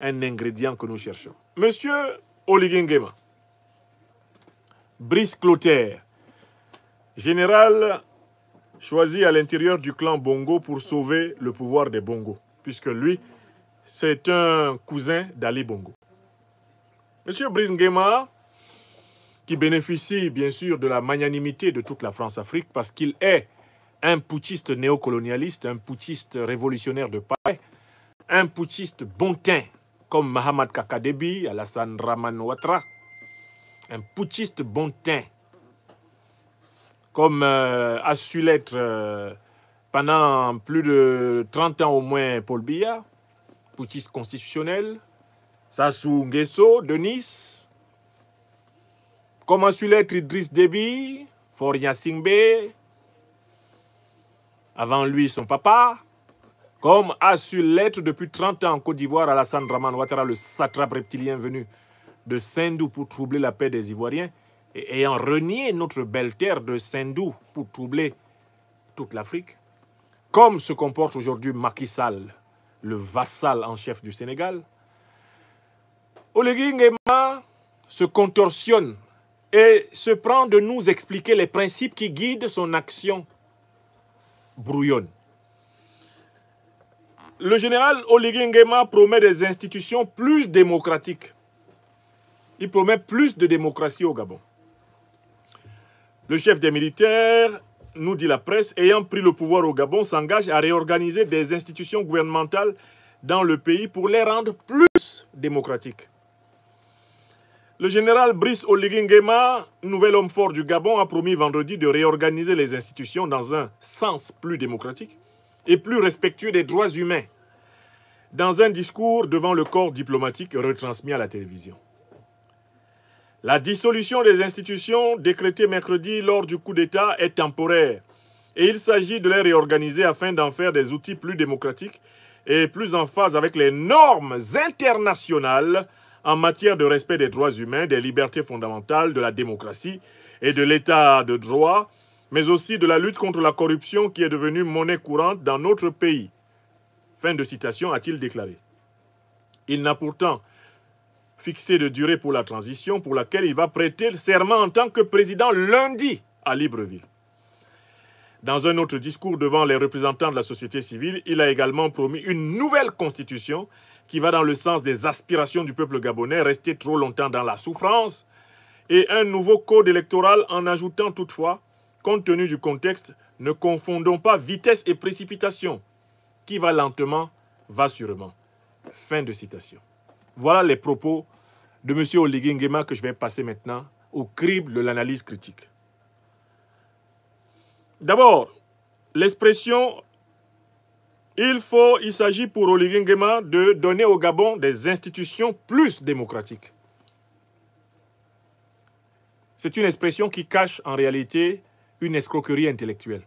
un ingrédient que nous cherchons. Monsieur Oligingema, Brice Clotaire, général choisi à l'intérieur du clan Bongo pour sauver le pouvoir des Bongo, puisque lui, c'est un cousin d'Ali Bongo. Monsieur Brice Ngema, qui bénéficie bien sûr de la magnanimité de toute la France-Afrique parce qu'il est un putschiste néocolonialiste, un putschiste révolutionnaire de paix, un putschiste bon teint comme Mahamad Kakadebi, Alassane Raman Ouattara, un putschiste bon teint. Comme euh, a su l'être euh, pendant plus de 30 ans au moins Paul Biya, putschiste constitutionnel, Sassou Nguesso de Nice, comme a su l'être Idriss Déby, Foria Singbe, avant lui son papa, comme a su l'être depuis 30 ans en Côte d'Ivoire Alassane Draman Ouattara, le satrape reptilien venu de Sindou pour troubler la paix des Ivoiriens, et ayant renié notre belle terre de Sindou pour troubler toute l'Afrique, comme se comporte aujourd'hui Macky le vassal en chef du Sénégal, Olegui Nguema se contorsionne et se prend de nous expliquer les principes qui guident son action brouillonne. Le général Oligui Nguema promet des institutions plus démocratiques. Il promet plus de démocratie au Gabon. Le chef des militaires, nous dit la presse, ayant pris le pouvoir au Gabon, s'engage à réorganiser des institutions gouvernementales dans le pays pour les rendre plus démocratiques. Le général Brice Oligui Nguema, nouvel homme fort du Gabon, a promis vendredi de réorganiser les institutions dans un sens plus démocratique et plus respectueux des droits humains, dans un discours devant le corps diplomatique retransmis à la télévision. La dissolution des institutions décrétée mercredi lors du coup d'État est temporaire et il s'agit de les réorganiser afin d'en faire des outils plus démocratiques et plus en phase avec les normes internationales en matière de respect des droits humains, des libertés fondamentales, de la démocratie et de l'état de droit, mais aussi de la lutte contre la corruption qui est devenue monnaie courante dans notre pays. Fin de citation, a-t-il déclaré. Il n'a pourtant fixé de durée pour la transition pour laquelle il va prêter serment en tant que président lundi à Libreville. Dans un autre discours devant les représentants de la société civile, il a également promis une nouvelle constitution qui va dans le sens des aspirations du peuple gabonais resté trop longtemps dans la souffrance, et un nouveau code électoral en ajoutant toutefois, compte tenu du contexte, ne confondons pas vitesse et précipitation. Qui va lentement, va sûrement. Fin de citation. Voilà les propos de M. Oligui Nguema que je vais passer maintenant au crible de l'analyse critique. D'abord, l'expression il faut, il s'agit pour Oligui Nguema de donner au Gabon des institutions plus démocratiques. C'est une expression qui cache en réalité une escroquerie intellectuelle.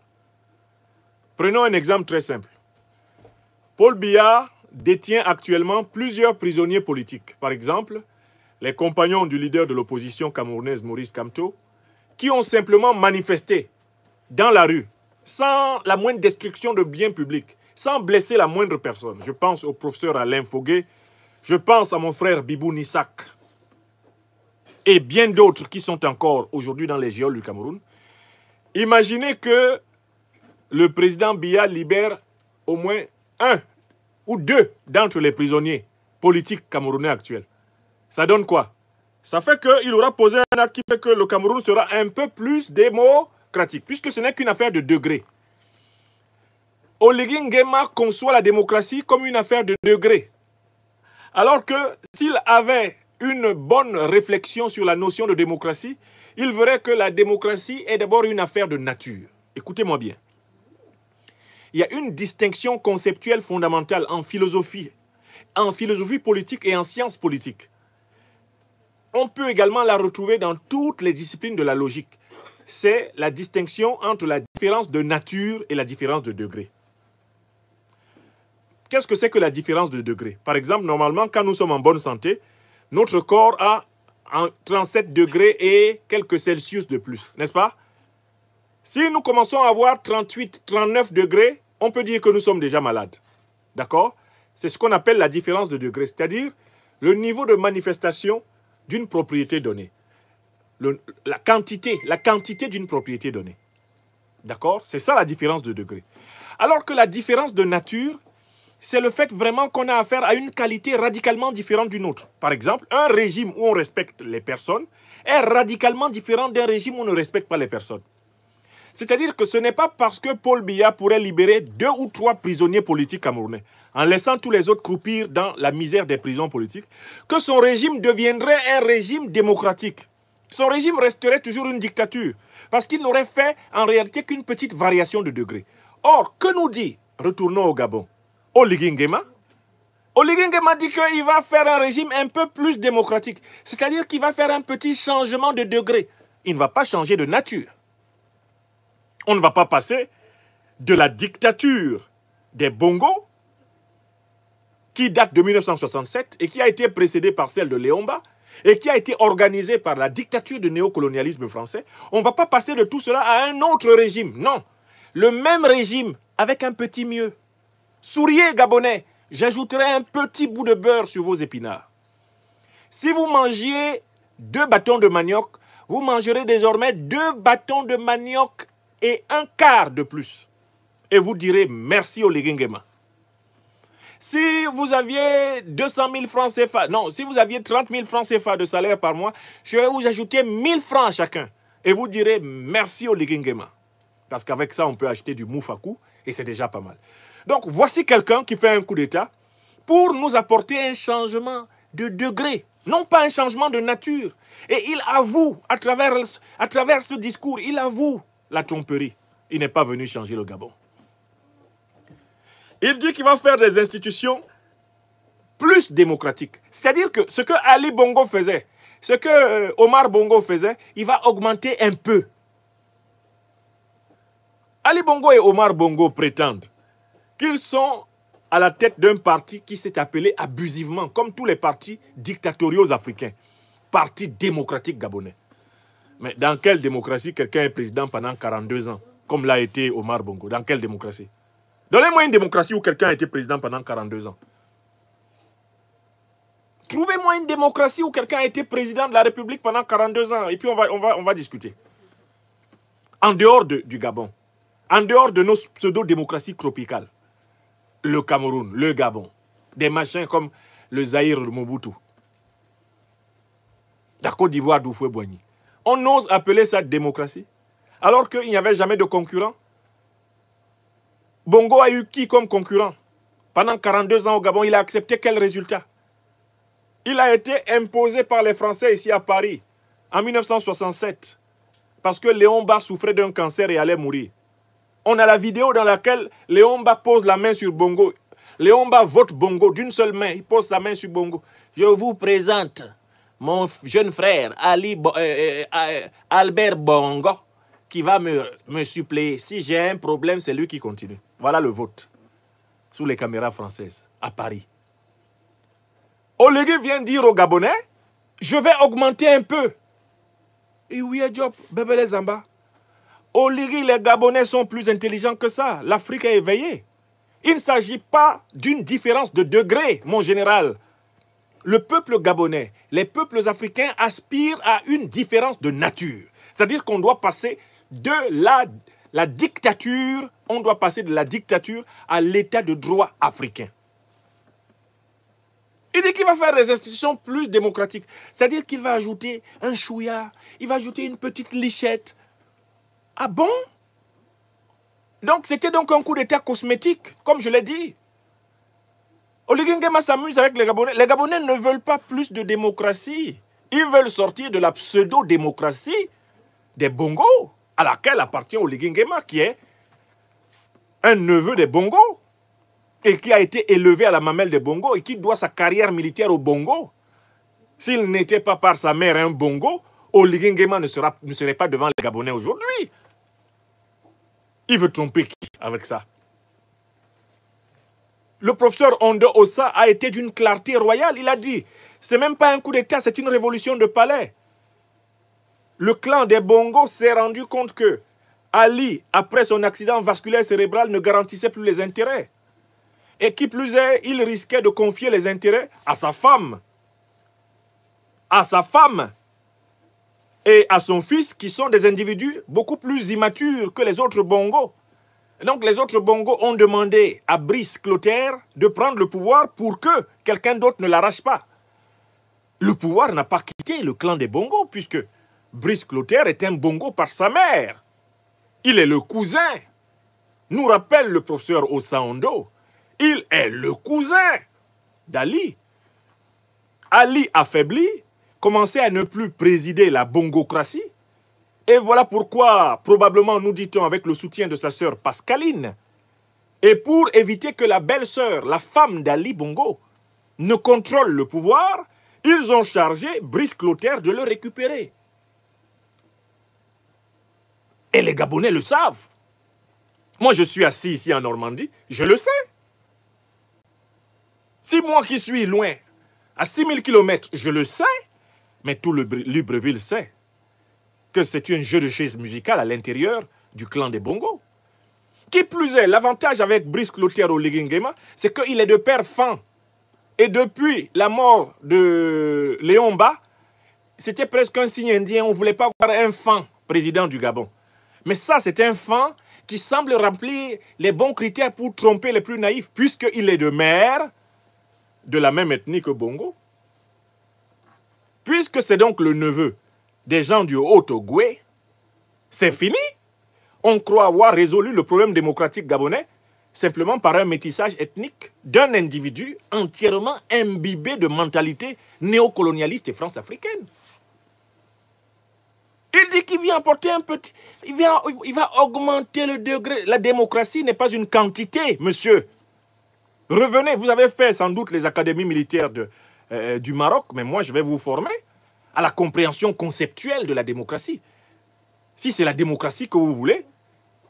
Prenons un exemple très simple. Paul Biya détient actuellement plusieurs prisonniers politiques. Par exemple, les compagnons du leader de l'opposition camerounaise Maurice Kamto, qui ont simplement manifesté dans la rue, sans la moindre destruction de biens publics, sans blesser la moindre personne. Je pense au professeur Alain Foguet, je pense à mon frère Bibou Nissak, et bien d'autres qui sont encore aujourd'hui dans les géoles du Cameroun. Imaginez que le président Biya libère au moins un ou deux d'entre les prisonniers politiques camerounais actuels. Ça donne quoi? Ça fait qu'il aura posé un acte qui fait que le Cameroun sera un peu plus démocratique, puisque ce n'est qu'une affaire de degré. Oligui Nguema conçoit la démocratie comme une affaire de degré. Alors que s'il avait une bonne réflexion sur la notion de démocratie, il verrait que la démocratie est d'abord une affaire de nature. Écoutez-moi bien. Il y a une distinction conceptuelle fondamentale en philosophie, en philosophie politique et en sciences politiques. On peut également la retrouver dans toutes les disciplines de la logique. C'est la distinction entre la différence de nature et la différence de degré. Qu'est-ce que c'est que la différence de degré? Par exemple, normalement, quand nous sommes en bonne santé, notre corps a 37 degrés et quelques Celsius de plus, n'est-ce pas? Si nous commençons à avoir 38, 39 degrés, on peut dire que nous sommes déjà malades. D'accord? C'est ce qu'on appelle la différence de degré, c'est-à-dire le niveau de manifestation d'une propriété donnée. la quantité, la quantité d'une propriété donnée. D'accord? C'est ça la différence de degré. Alors que la différence de nature, c'est le fait vraiment qu'on a affaire à une qualité radicalement différente d'une autre. Par exemple, un régime où on respecte les personnes est radicalement différent d'un régime où on ne respecte pas les personnes. C'est-à-dire que ce n'est pas parce que Paul Biya pourrait libérer deux ou trois prisonniers politiques camerounais, en laissant tous les autres croupir dans la misère des prisons politiques, que son régime deviendrait un régime démocratique. Son régime resterait toujours une dictature, parce qu'il n'aurait fait en réalité qu'une petite variation de degré. Or, que nous dit, retournons au Gabon, Oligui Nguema dit qu'il va faire un régime un peu plus démocratique. C'est-à-dire qu'il va faire un petit changement de degré. Il ne va pas changer de nature. On ne va pas passer de la dictature des Bongos, qui date de 1967 et qui a été précédée par celle de Léomba, et qui a été organisée par la dictature du néocolonialisme français. On ne va pas passer de tout cela à un autre régime. Non. Le même régime avec un petit mieux. Souriez, Gabonais, j'ajouterai un petit bout de beurre sur vos épinards. Si vous mangiez deux bâtons de manioc, vous mangerez désormais deux bâtons de manioc et un quart de plus. Et vous direz merci au Ligingema. Si vous aviez 200 000 francs CFA, non, si vous aviez 30 000 francs CFA de salaire par mois, je vais vous ajouter 1000 francs chacun. Et vous direz merci au Ligingema. Parce qu'avec ça, on peut acheter du moufakou et c'est déjà pas mal. Donc voici quelqu'un qui fait un coup d'État pour nous apporter un changement de degré, non pas un changement de nature. Et il avoue, à travers, à travers ce discours, il avoue la tromperie. Il n'est pas venu changer le Gabon. Il dit qu'il va faire des institutions plus démocratiques. C'est-à-dire que ce que Ali Bongo faisait, ce que euh, Omar Bongo faisait, il va augmenter un peu. Ali Bongo et Omar Bongo prétendent qu'ils sont à la tête d'un parti qui s'est appelé abusivement, comme tous les partis dictatoriaux africains, Parti démocratique gabonais. Mais dans quelle démocratie quelqu'un est président pendant 42 ans, comme l'a été Omar Bongo? Dans quelle démocratie? Donnez-moi une démocratie où quelqu'un a été président pendant 42 ans. Trouvez-moi une démocratie où quelqu'un a été président de la République pendant 42 ans, et puis on va, on va, on va discuter. En dehors du Gabon, en dehors de nos pseudo-démocraties tropicales, le Cameroun, le Gabon, des machins comme le Zaïre, le Mobutu, la Côte d'Ivoire, Doufoué-Boigny. On ose appeler ça démocratie, alors qu'il n'y avait jamais de concurrent. Bongo a eu qui comme concurrent? Pendant 42 ans au Gabon, il a accepté quel résultat? Il a été imposé par les Français ici à Paris en 1967 parce que Léon Bar souffrait d'un cancer et allait mourir. On a la vidéo dans laquelle Léomba pose la main sur Bongo. Léomba vote Bongo d'une seule main. Il pose sa main sur Bongo. Je vous présente mon jeune frère Ali euh, euh, euh, Albert Bongo qui va me, me suppléer. Si j'ai un problème, c'est lui qui continue. Voilà le vote sous les caméras françaises à Paris. Olegui vient dire aux Gabonais, je vais augmenter un peu. Et oui, job, bébé les Zamba. Oligui, les Gabonais sont plus intelligents que ça. L'Afrique est éveillée. Il ne s'agit pas d'une différence de degré, mon général. Le peuple gabonais, les peuples africains aspirent à une différence de nature. C'est-à-dire qu'on doit passer de la, la dictature, on doit passer de la dictature à l'état de droit africain. Il dit qu'il va faire des institutions plus démocratiques. C'est-à-dire qu'il va ajouter un chouïa, il va ajouter une petite lichette, ah bon? Donc c'était donc un coup d'état cosmétique, comme je l'ai dit. Nguema s'amuse avec les Gabonais. Les Gabonais ne veulent pas plus de démocratie. Ils veulent sortir de la pseudo-démocratie des Bongos, à laquelle appartient Nguema, qui est un neveu des Bongos, et qui a été élevé à la mamelle des Bongos, et qui doit sa carrière militaire aux Bongos. S'il n'était pas par sa mère un Bongo, Nguema ne, ne serait pas devant les Gabonais aujourd'hui. Il veut tromper qui avec ça? Le professeur Ondo Ossa a été d'une clarté royale. Il a dit, c'est même pas un coup d'État, c'est une révolution de palais. Le clan des Bongos s'est rendu compte que Ali, après son accident vasculaire cérébral, ne garantissait plus les intérêts. Et qui plus est, il risquait de confier les intérêts à sa femme. À sa femme et à son fils, qui sont des individus beaucoup plus immatures que les autres bongos. donc les autres bongos ont demandé à Brice Clotaire de prendre le pouvoir pour que quelqu'un d'autre ne l'arrache pas. Le pouvoir n'a pas quitté le clan des bongos, puisque Brice Clotaire est un bongo par sa mère. Il est le cousin, nous rappelle le professeur Osaondo. Il est le cousin d'Ali. Ali affaibli commençait à ne plus présider la bongocratie. Et voilà pourquoi, probablement, nous dit-on, avec le soutien de sa sœur Pascaline, et pour éviter que la belle-sœur, la femme d'Ali Bongo, ne contrôle le pouvoir, ils ont chargé Brice Clotaire de le récupérer. Et les Gabonais le savent. Moi, je suis assis ici en Normandie, je le sais. Si moi qui suis loin, à 6000 km, je le sais, mais tout le Libreville sait que c'est un jeu de chaise musicale à l'intérieur du clan des Bongos. Qui plus est, l'avantage avec Brice Clotaire au Ligingema, c'est qu'il est de père fin. Et depuis la mort de Léon Bas, c'était presque un signe indien. On ne voulait pas voir un fan président du Gabon. Mais ça, c'est un fan qui semble remplir les bons critères pour tromper les plus naïfs, puisqu'il est de mère de la même ethnie que Bongo. Puisque c'est donc le neveu des gens du Haut-Ogoué, c'est fini. On croit avoir résolu le problème démocratique gabonais simplement par un métissage ethnique d'un individu entièrement imbibé de mentalité néocolonialiste et france-africaine. Il dit qu'il vient apporter un petit... Il, vient, il va augmenter le degré. La démocratie n'est pas une quantité, monsieur. Revenez, vous avez fait sans doute les académies militaires de, euh, du Maroc, mais moi je vais vous former à la compréhension conceptuelle de la démocratie. Si c'est la démocratie que vous voulez,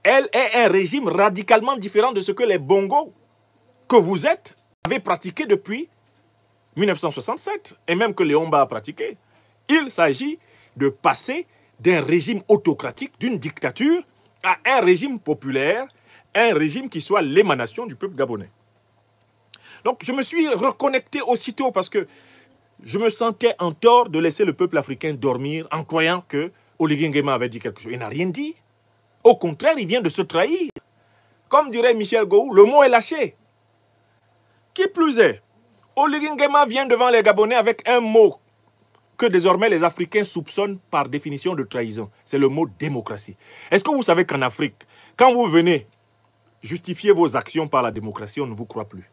elle est un régime radicalement différent de ce que les bongos que vous êtes avez pratiqué depuis 1967 et même que Léon a pratiqué. Il s'agit de passer d'un régime autocratique, d'une dictature, à un régime populaire, un régime qui soit l'émanation du peuple gabonais. Donc je me suis reconnecté aussitôt parce que je me sentais en tort de laisser le peuple africain dormir en croyant que Oligui Nguema avait dit quelque chose. Il n'a rien dit. Au contraire, il vient de se trahir. Comme dirait Michel Gou, le mot est lâché. Qui plus est, Oligui Nguema vient devant les Gabonais avec un mot que désormais les Africains soupçonnent par définition de trahison. C'est le mot démocratie. Est-ce que vous savez qu'en Afrique, quand vous venez justifier vos actions par la démocratie, on ne vous croit plus?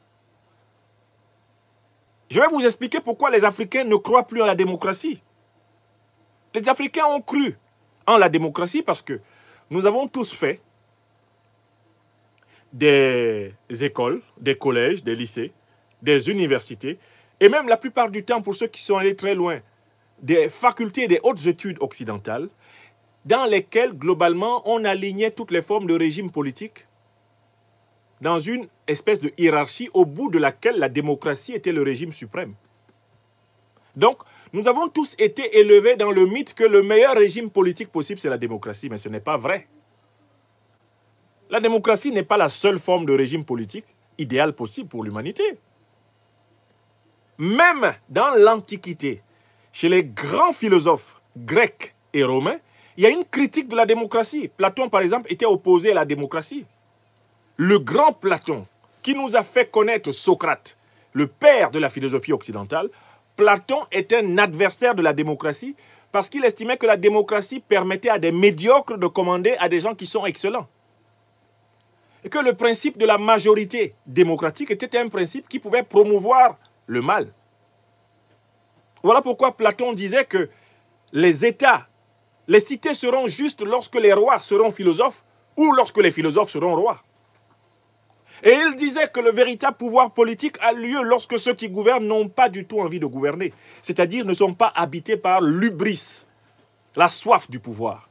Je vais vous expliquer pourquoi les Africains ne croient plus en la démocratie. Les Africains ont cru en la démocratie parce que nous avons tous fait des écoles, des collèges, des lycées, des universités, et même la plupart du temps, pour ceux qui sont allés très loin, des facultés des hautes études occidentales, dans lesquelles, globalement, on alignait toutes les formes de régime politique dans une espèce de hiérarchie au bout de laquelle la démocratie était le régime suprême. Donc, nous avons tous été élevés dans le mythe que le meilleur régime politique possible, c'est la démocratie, mais ce n'est pas vrai. La démocratie n'est pas la seule forme de régime politique idéale possible pour l'humanité. Même dans l'Antiquité, chez les grands philosophes grecs et romains, il y a une critique de la démocratie. Platon, par exemple, était opposé à la démocratie le grand Platon, qui nous a fait connaître Socrate, le père de la philosophie occidentale, Platon est un adversaire de la démocratie parce qu'il estimait que la démocratie permettait à des médiocres de commander à des gens qui sont excellents. Et que le principe de la majorité démocratique était un principe qui pouvait promouvoir le mal. Voilà pourquoi Platon disait que les États, les cités seront justes lorsque les rois seront philosophes ou lorsque les philosophes seront rois. Et il disait que le véritable pouvoir politique a lieu lorsque ceux qui gouvernent n'ont pas du tout envie de gouverner, c'est-à-dire ne sont pas habités par l'ubris, la soif du pouvoir.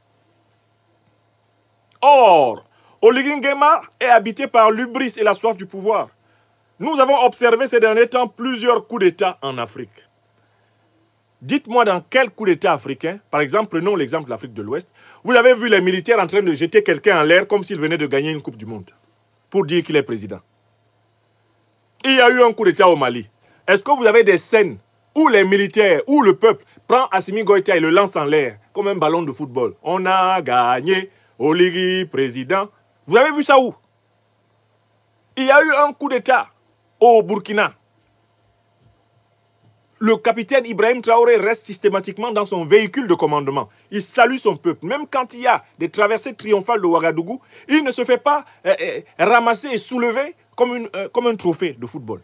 Or, Oligingema est habité par l'ubris et la soif du pouvoir. Nous avons observé ces derniers temps plusieurs coups d'État en Afrique. Dites-moi dans quel coup d'État africain, par exemple, prenons l'exemple de l'Afrique de l'Ouest, vous avez vu les militaires en train de jeter quelqu'un en l'air comme s'il venait de gagner une Coupe du Monde pour dire qu'il est président. Il y a eu un coup d'État au Mali. Est-ce que vous avez des scènes où les militaires, où le peuple prend Assimi Goïta et le lance en l'air comme un ballon de football? On a gagné, Oligui, président. Vous avez vu ça où? Il y a eu un coup d'État au Burkina le capitaine Ibrahim Traoré reste systématiquement dans son véhicule de commandement. Il salue son peuple. Même quand il y a des traversées triomphales de Ouagadougou, il ne se fait pas euh, euh, ramasser et soulever comme, euh, comme un trophée de football.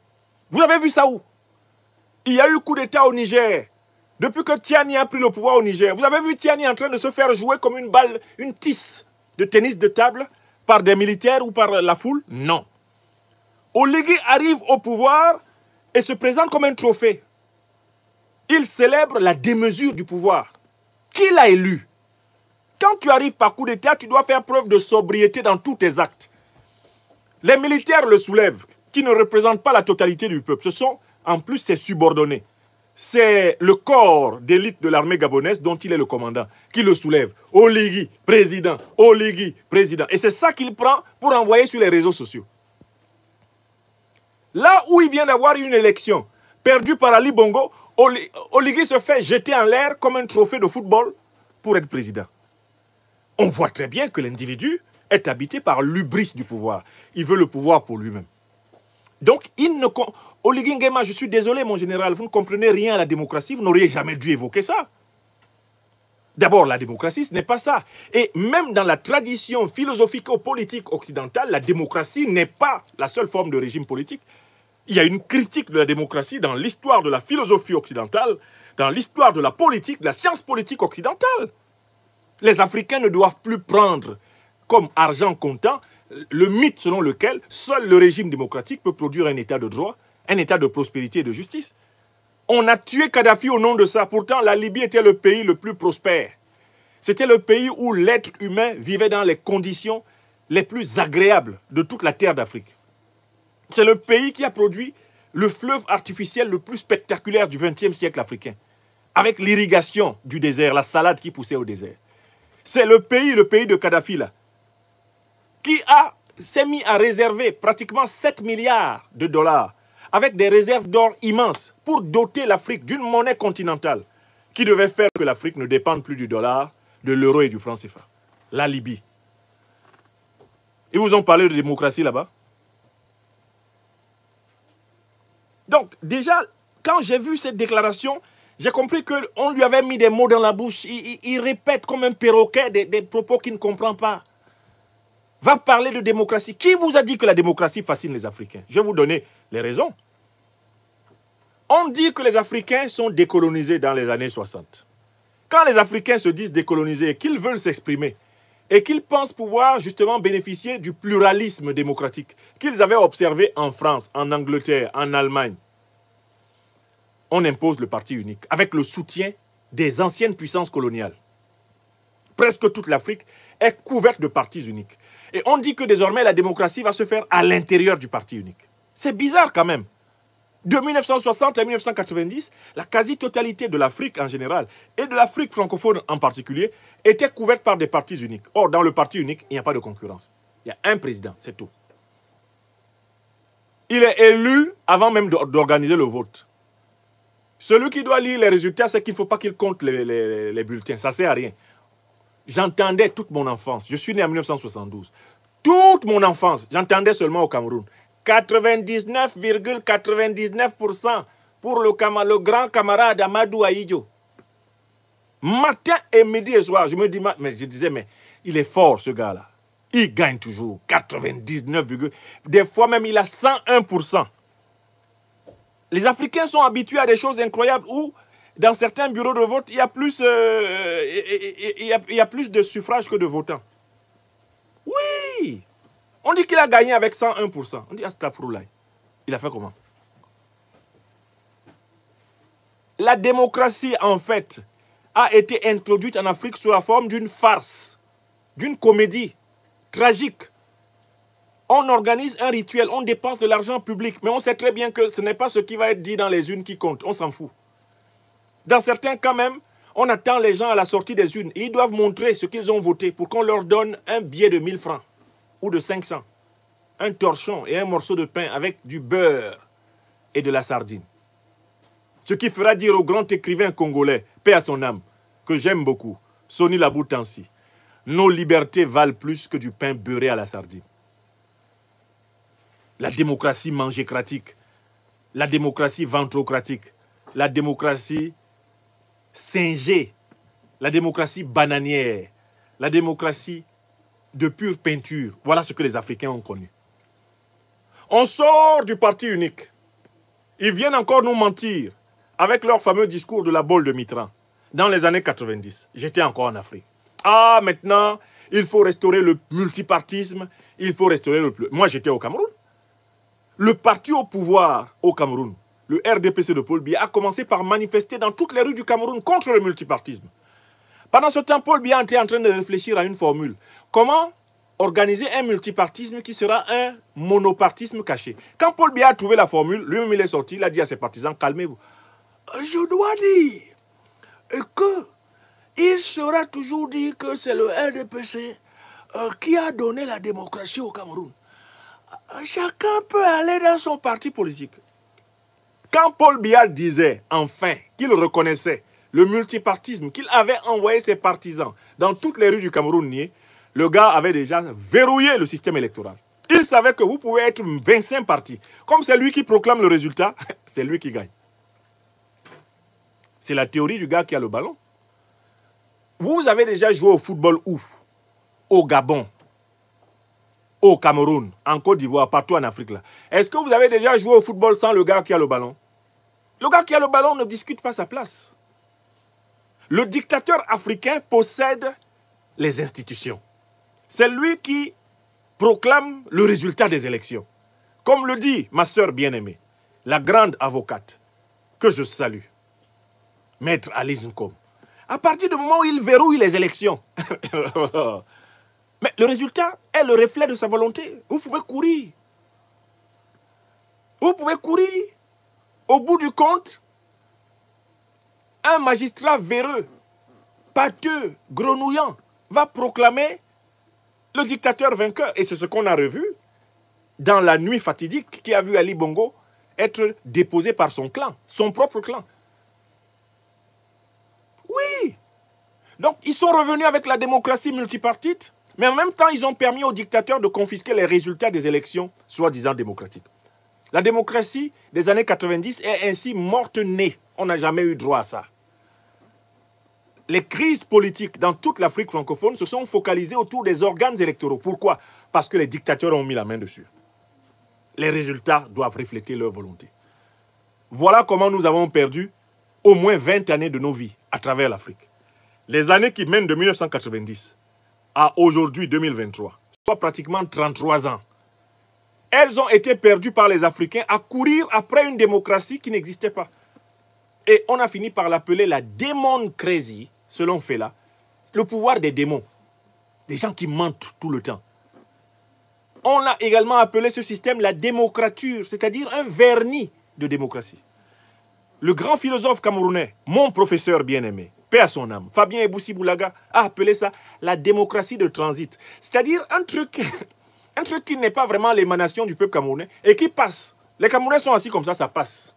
Vous avez vu ça où? Il y a eu coup d'État au Niger. Depuis que Tiani a pris le pouvoir au Niger, vous avez vu Tiani en train de se faire jouer comme une balle, une tisse de tennis de table par des militaires ou par la foule? Non. Oligui arrive au pouvoir et se présente comme un trophée. Il célèbre la démesure du pouvoir. Qui l'a élu? Quand tu arrives par coup d'État, tu dois faire preuve de sobriété dans tous tes actes. Les militaires le soulèvent, qui ne représentent pas la totalité du peuple. Ce sont en plus ses subordonnés. C'est le corps d'élite de l'armée gabonaise dont il est le commandant qui le soulève. Oligui, président, Oligui, président. Et c'est ça qu'il prend pour envoyer sur les réseaux sociaux. Là où il vient d'avoir une élection perdue par Ali Bongo, Oligui se fait jeter en l'air comme un trophée de football pour être président. On voit très bien que l'individu est habité par l'ubris du pouvoir. Il veut le pouvoir pour lui-même. Donc, il ne... Oligui Nguema, je suis désolé, mon général, vous ne comprenez rien à la démocratie, vous n'auriez jamais dû évoquer ça. D'abord, la démocratie, ce n'est pas ça. Et même dans la tradition philosophico-politique occidentale, la démocratie n'est pas la seule forme de régime politique. Il y a une critique de la démocratie dans l'histoire de la philosophie occidentale, dans l'histoire de la politique, de la science politique occidentale. Les Africains ne doivent plus prendre comme argent comptant le mythe selon lequel seul le régime démocratique peut produire un état de droit, un état de prospérité et de justice. On a tué Kadhafi au nom de ça. Pourtant, la Libye était le pays le plus prospère. C'était le pays où l'être humain vivait dans les conditions les plus agréables de toute la terre d'Afrique. C'est le pays qui a produit le fleuve artificiel le plus spectaculaire du XXe siècle africain, avec l'irrigation du désert, la salade qui poussait au désert. C'est le pays, le pays de Kadhafi, qui s'est mis à réserver pratiquement 7 milliards de dollars avec des réserves d'or immenses pour doter l'Afrique d'une monnaie continentale qui devait faire que l'Afrique ne dépende plus du dollar, de l'euro et du franc CFA. La Libye. Ils vous ont parlé de démocratie là-bas? Donc, déjà, quand j'ai vu cette déclaration, j'ai compris qu'on lui avait mis des mots dans la bouche. Il, répète comme un perroquet des, des propos qu'il ne comprend pas. Va parler de démocratie. Qui vous a dit que la démocratie fascine les Africains? Je vais vous donner les raisons. On dit que les Africains sont décolonisés dans les années 60. Quand les Africains se disent décolonisés et qu'ils veulent s'exprimer, et qu'ils pensent pouvoir justement bénéficier du pluralisme démocratique qu'ils avaient observé en France, en Angleterre, en Allemagne. On impose le parti unique avec le soutien des anciennes puissances coloniales. Presque toute l'Afrique est couverte de partis uniques. Et on dit que désormais la démocratie va se faire à l'intérieur du parti unique. C'est bizarre quand même. De 1960 à 1990, la quasi-totalité de l'Afrique en général et de l'Afrique francophone en particulier était couverte par des partis uniques. Or, dans le parti unique, il n'y a pas de concurrence. Il y a un président, c'est tout. Il est élu avant même d'organiser le vote. Celui qui doit lire les résultats, c'est qu'il ne faut pas qu'il compte les, bulletins. Ça ne sert à rien. J'entendais toute mon enfance. Je suis né en 1972. Toute mon enfance, j'entendais seulement au Cameroun. 99,99% pour le, grand camarade Amadou Aïdjo. Matin et midi et soir, je me dis, mais je disais, mais il est fort ce gars-là. Il gagne toujours 99, des fois même il a 101%. Les Africains sont habitués à des choses incroyables où dans certains bureaux de vote, il y a plus, euh, a, il y a plus de suffrages que de votants. Oui on dit qu'il a gagné avec 101%. On dit Astafroulaï. Il a fait comment? La démocratie, en fait, a été introduite en Afrique sous la forme d'une farce, d'une comédie tragique. On organise un rituel, on dépense de l'argent public, mais on sait très bien que ce n'est pas ce qui va être dit dans les unes qui compte. On s'en fout. Dans certains cas même, on attend les gens à la sortie des unes. ils doivent montrer ce qu'ils ont voté pour qu'on leur donne un billet de 1000 francs ou de 500. Un torchon et un morceau de pain avec du beurre et de la sardine. Ce qui fera dire au grand écrivain congolais, paix à son âme, que j'aime beaucoup, Sonny Laboutansi, nos libertés valent plus que du pain beurré à la sardine. La démocratie mangécratique, la démocratie ventrocratique, la démocratie singée, la démocratie bananière, la démocratie de pure peinture. Voilà ce que les Africains ont connu. On sort du parti unique. Ils viennent encore nous mentir avec leur fameux discours de la bolle de Mitran. Dans les années 90, j'étais encore en Afrique. Ah, maintenant, il faut restaurer le multipartisme, il faut restaurer le... Moi, j'étais au Cameroun. Le parti au pouvoir au Cameroun, le RDPC de Paul Biya, a commencé par manifester dans toutes les rues du Cameroun contre le multipartisme. Pendant ce temps, Paul Biya était en train de réfléchir à une formule. Comment organiser un multipartisme qui sera un monopartisme caché? Quand Paul Biya a trouvé la formule, lui-même il est sorti, il a dit à ses partisans, calmez-vous. Je dois dire que il sera toujours dit que c'est le RDPC euh, qui a donné la démocratie au Cameroun. Chacun peut aller dans son parti politique. Quand Paul Biya disait enfin qu'il reconnaissait le multipartisme, qu'il avait envoyé ses partisans dans toutes les rues du Cameroun nier, le gars avait déjà verrouillé le système électoral. Il savait que vous pouvez être 25 partis. Comme c'est lui qui proclame le résultat, c'est lui qui gagne. C'est la théorie du gars qui a le ballon. Vous avez déjà joué au football où? Au Gabon, au Cameroun, en Côte d'Ivoire, partout en Afrique. Est-ce que vous avez déjà joué au football sans le gars qui a le ballon? Le gars qui a le ballon ne discute pas sa place. Le dictateur africain possède les institutions. C'est lui qui proclame le résultat des élections. Comme le dit ma sœur bien-aimée, la grande avocate, que je salue, Maître Alice Nkom. À partir du moment où il verrouille les élections, mais le résultat est le reflet de sa volonté. Vous pouvez courir. Vous pouvez courir. Au bout du compte, un magistrat véreux, pâteux, grenouillant, va proclamer le dictateur vainqueur. Et c'est ce qu'on a revu dans la nuit fatidique qui a vu Ali Bongo être déposé par son clan, son propre clan. Oui. Donc, ils sont revenus avec la démocratie multipartite, mais en même temps, ils ont permis aux dictateurs de confisquer les résultats des élections, soi-disant démocratiques. La démocratie des années 90 est ainsi morte-née. On n'a jamais eu droit à ça les crises politiques dans toute l'Afrique francophone se sont focalisées autour des organes électoraux. Pourquoi? Parce que les dictateurs ont mis la main dessus. Les résultats doivent refléter leur volonté. Voilà comment nous avons perdu au moins 20 années de nos vies à travers l'Afrique. Les années qui mènent de 1990 à aujourd'hui 2023, soit pratiquement 33 ans, elles ont été perdues par les Africains à courir après une démocratie qui n'existait pas. Et on a fini par l'appeler la démocratie selon Fela, le pouvoir des démons. Des gens qui mentent tout le temps. On a également appelé ce système la démocrature, c'est-à-dire un vernis de démocratie. Le grand philosophe camerounais, mon professeur bien-aimé, paix à son âme, Fabien Eboussi Boulaga, a appelé ça la démocratie de transit. C'est-à-dire un truc, qui n'est pas vraiment l'émanation du peuple camerounais et qui passe. Les Camerounais sont assis comme ça, ça passe.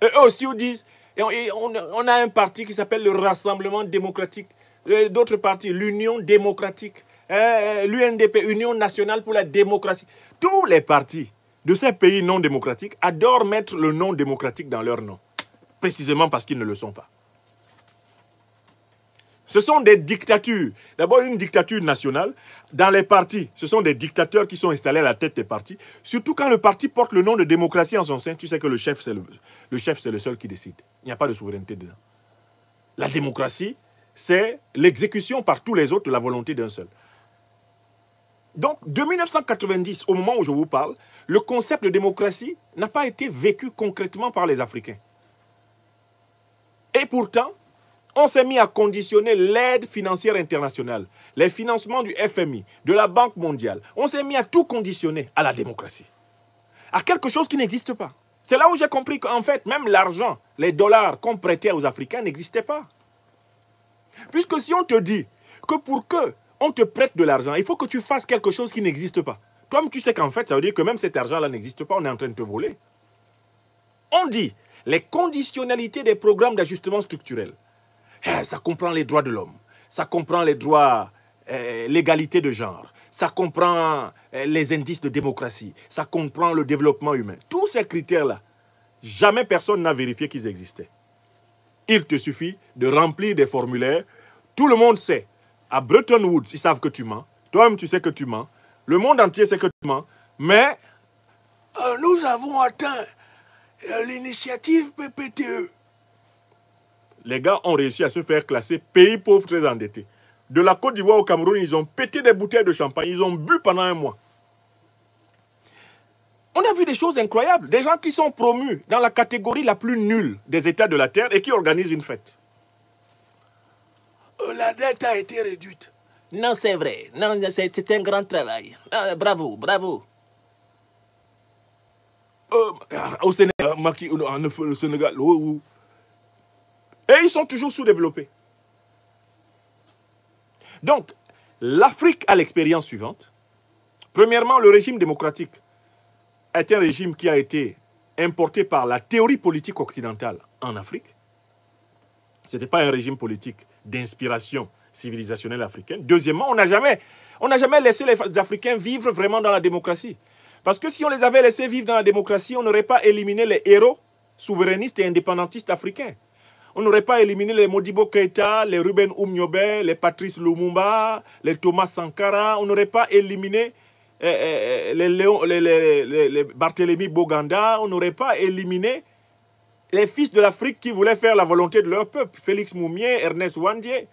Et eux aussi, ils disent, et on, a un parti qui s'appelle le Rassemblement démocratique. Euh, d'autres partis, l'Union démocratique. Euh, euh, L'UNDP, Union nationale pour la démocratie. Tous les partis de ces pays non démocratiques adorent mettre le nom démocratique dans leur nom. Précisément parce qu'ils ne le sont pas. Ce sont des dictatures. D'abord, une dictature nationale. Dans les partis, ce sont des dictateurs qui sont installés à la tête des partis. Surtout quand le parti porte le nom de démocratie en son sein, tu sais que le chef, c'est le, seul qui décide. Il n'y a pas de souveraineté dedans. La démocratie, c'est l'exécution par tous les autres de la volonté d'un seul. Donc, de 1990, au moment où je vous parle, le concept de démocratie n'a pas été vécu concrètement par les Africains. Et pourtant, on s'est mis à conditionner l'aide financière internationale, les financements du FMI, de la Banque mondiale. On s'est mis à tout conditionner à la démocratie, à quelque chose qui n'existe pas. C'est là où j'ai compris qu'en fait, même l'argent, les dollars qu'on prêtait aux Africains n'existaient pas. Puisque si on te dit que pour que on te prête de l'argent, il faut que tu fasses quelque chose qui n'existe pas. Toi, tu sais qu'en fait, ça veut dire que même cet argent-là n'existe pas, on est en train de te voler. On dit les conditionnalités des programmes d'ajustement structurel. Eh, ça comprend les droits de l'homme, ça comprend les droits, eh, l'égalité de genre, ça comprend eh, les indices de démocratie, ça comprend le développement humain. Tous ces critères-là, jamais personne n'a vérifié qu'ils existaient. Il te suffit de remplir des formulaires. Tout le monde sait. À Bretton Woods, ils savent que tu mens. Toi-même, tu sais que tu mens. Le monde entier sait que tu mens. Mais euh, nous avons atteint euh, l'initiative PPTE. Les gars ont réussi à se faire classer pays pauvres très endettés. De la Côte d'Ivoire au Cameroun, ils ont pété des bouteilles de champagne. Ils ont bu pendant un mois. On a vu des choses incroyables. Des gens qui sont promus dans la catégorie la plus nulle des États de la Terre et qui organisent une fête. Euh, la dette a été réduite. Non, c'est vrai. Non, c'est un grand travail. Ah, bravo, bravo. Euh, au Sénégal, au Sénégal, et ils sont toujours sous-développés. Donc, l'Afrique a l'expérience suivante. Premièrement, le régime démocratique est un régime qui a été importé par la théorie politique occidentale en Afrique. Ce n'était pas un régime politique d'inspiration civilisationnelle africaine. Deuxièmement, on n'a jamais, jamais laissé les Africains vivre vraiment dans la démocratie. Parce que si on les avait laissés vivre dans la démocratie, on n'aurait pas éliminé les héros souverainistes et indépendantistes africains. On n'aurait pas éliminé les Modibo Keita, les Ruben Oumniobe, les Patrice Lumumba, les Thomas Sankara. On n'aurait pas éliminé eh, eh, les, les, les, Barthélemy Boganda. On n'aurait pas éliminé les fils de l'Afrique qui voulaient faire la volonté de leur peuple. Félix Moumier, Ernest Wandier.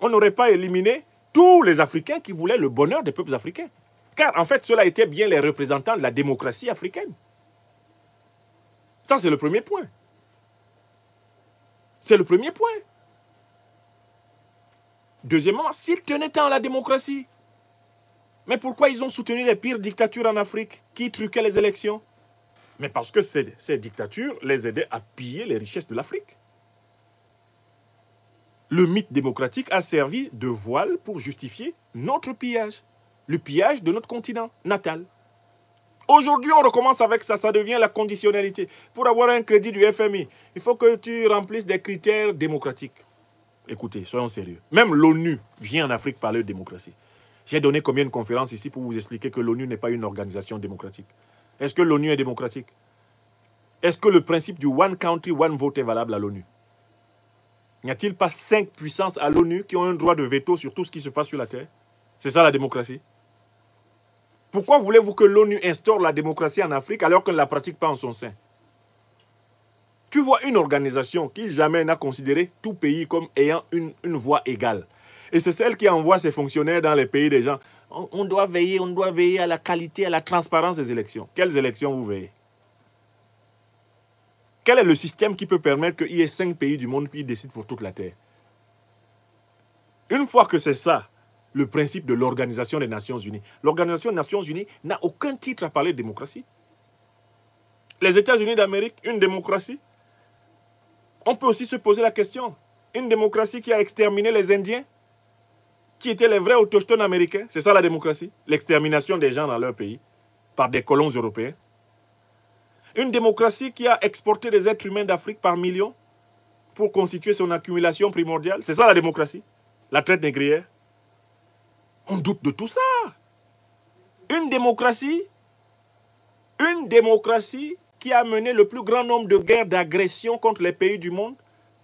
On n'aurait pas éliminé tous les Africains qui voulaient le bonheur des peuples africains. Car en fait, cela était bien les représentants de la démocratie africaine. Ça, c'est le premier point. C'est le premier point. Deuxièmement, s'ils tenaient tant à la démocratie, mais pourquoi ils ont soutenu les pires dictatures en Afrique qui truquaient les élections? Mais parce que ces, ces dictatures les aidaient à piller les richesses de l'Afrique. Le mythe démocratique a servi de voile pour justifier notre pillage, le pillage de notre continent natal. Aujourd'hui, on recommence avec ça, ça devient la conditionnalité. Pour avoir un crédit du FMI, il faut que tu remplisses des critères démocratiques. Écoutez, soyons sérieux. Même l'ONU vient en Afrique parler de démocratie. J'ai donné combien de conférences ici pour vous expliquer que l'ONU n'est pas une organisation démocratique. Est-ce que l'ONU est démocratique? Est-ce que le principe du one country, one vote est valable à l'ONU? N'y a-t-il pas cinq puissances à l'ONU qui ont un droit de veto sur tout ce qui se passe sur la Terre? C'est ça la démocratie? Pourquoi voulez-vous que l'ONU instaure la démocratie en Afrique alors qu'elle ne la pratique pas en son sein? Tu vois une organisation qui jamais n'a considéré tout pays comme ayant une, voix égale. Et c'est celle qui envoie ses fonctionnaires dans les pays des gens. On, on, doit veiller, on doit veiller à la qualité, à la transparence des élections. Quelles élections vous veillez? Quel est le système qui peut permettre qu'il y ait cinq pays du monde qui décident pour toute la Terre? Une fois que c'est ça, le principe de l'Organisation des Nations Unies. L'Organisation des Nations Unies n'a aucun titre à parler de démocratie. Les États-Unis d'Amérique, une démocratie On peut aussi se poser la question. Une démocratie qui a exterminé les Indiens, qui étaient les vrais autochtones américains, c'est ça la démocratie? L'extermination des gens dans leur pays par des colons européens. Une démocratie qui a exporté des êtres humains d'Afrique par millions pour constituer son accumulation primordiale, c'est ça la démocratie? La traite négrière on doute de tout ça. Une démocratie, une démocratie qui a mené le plus grand nombre de guerres d'agression contre les pays du monde,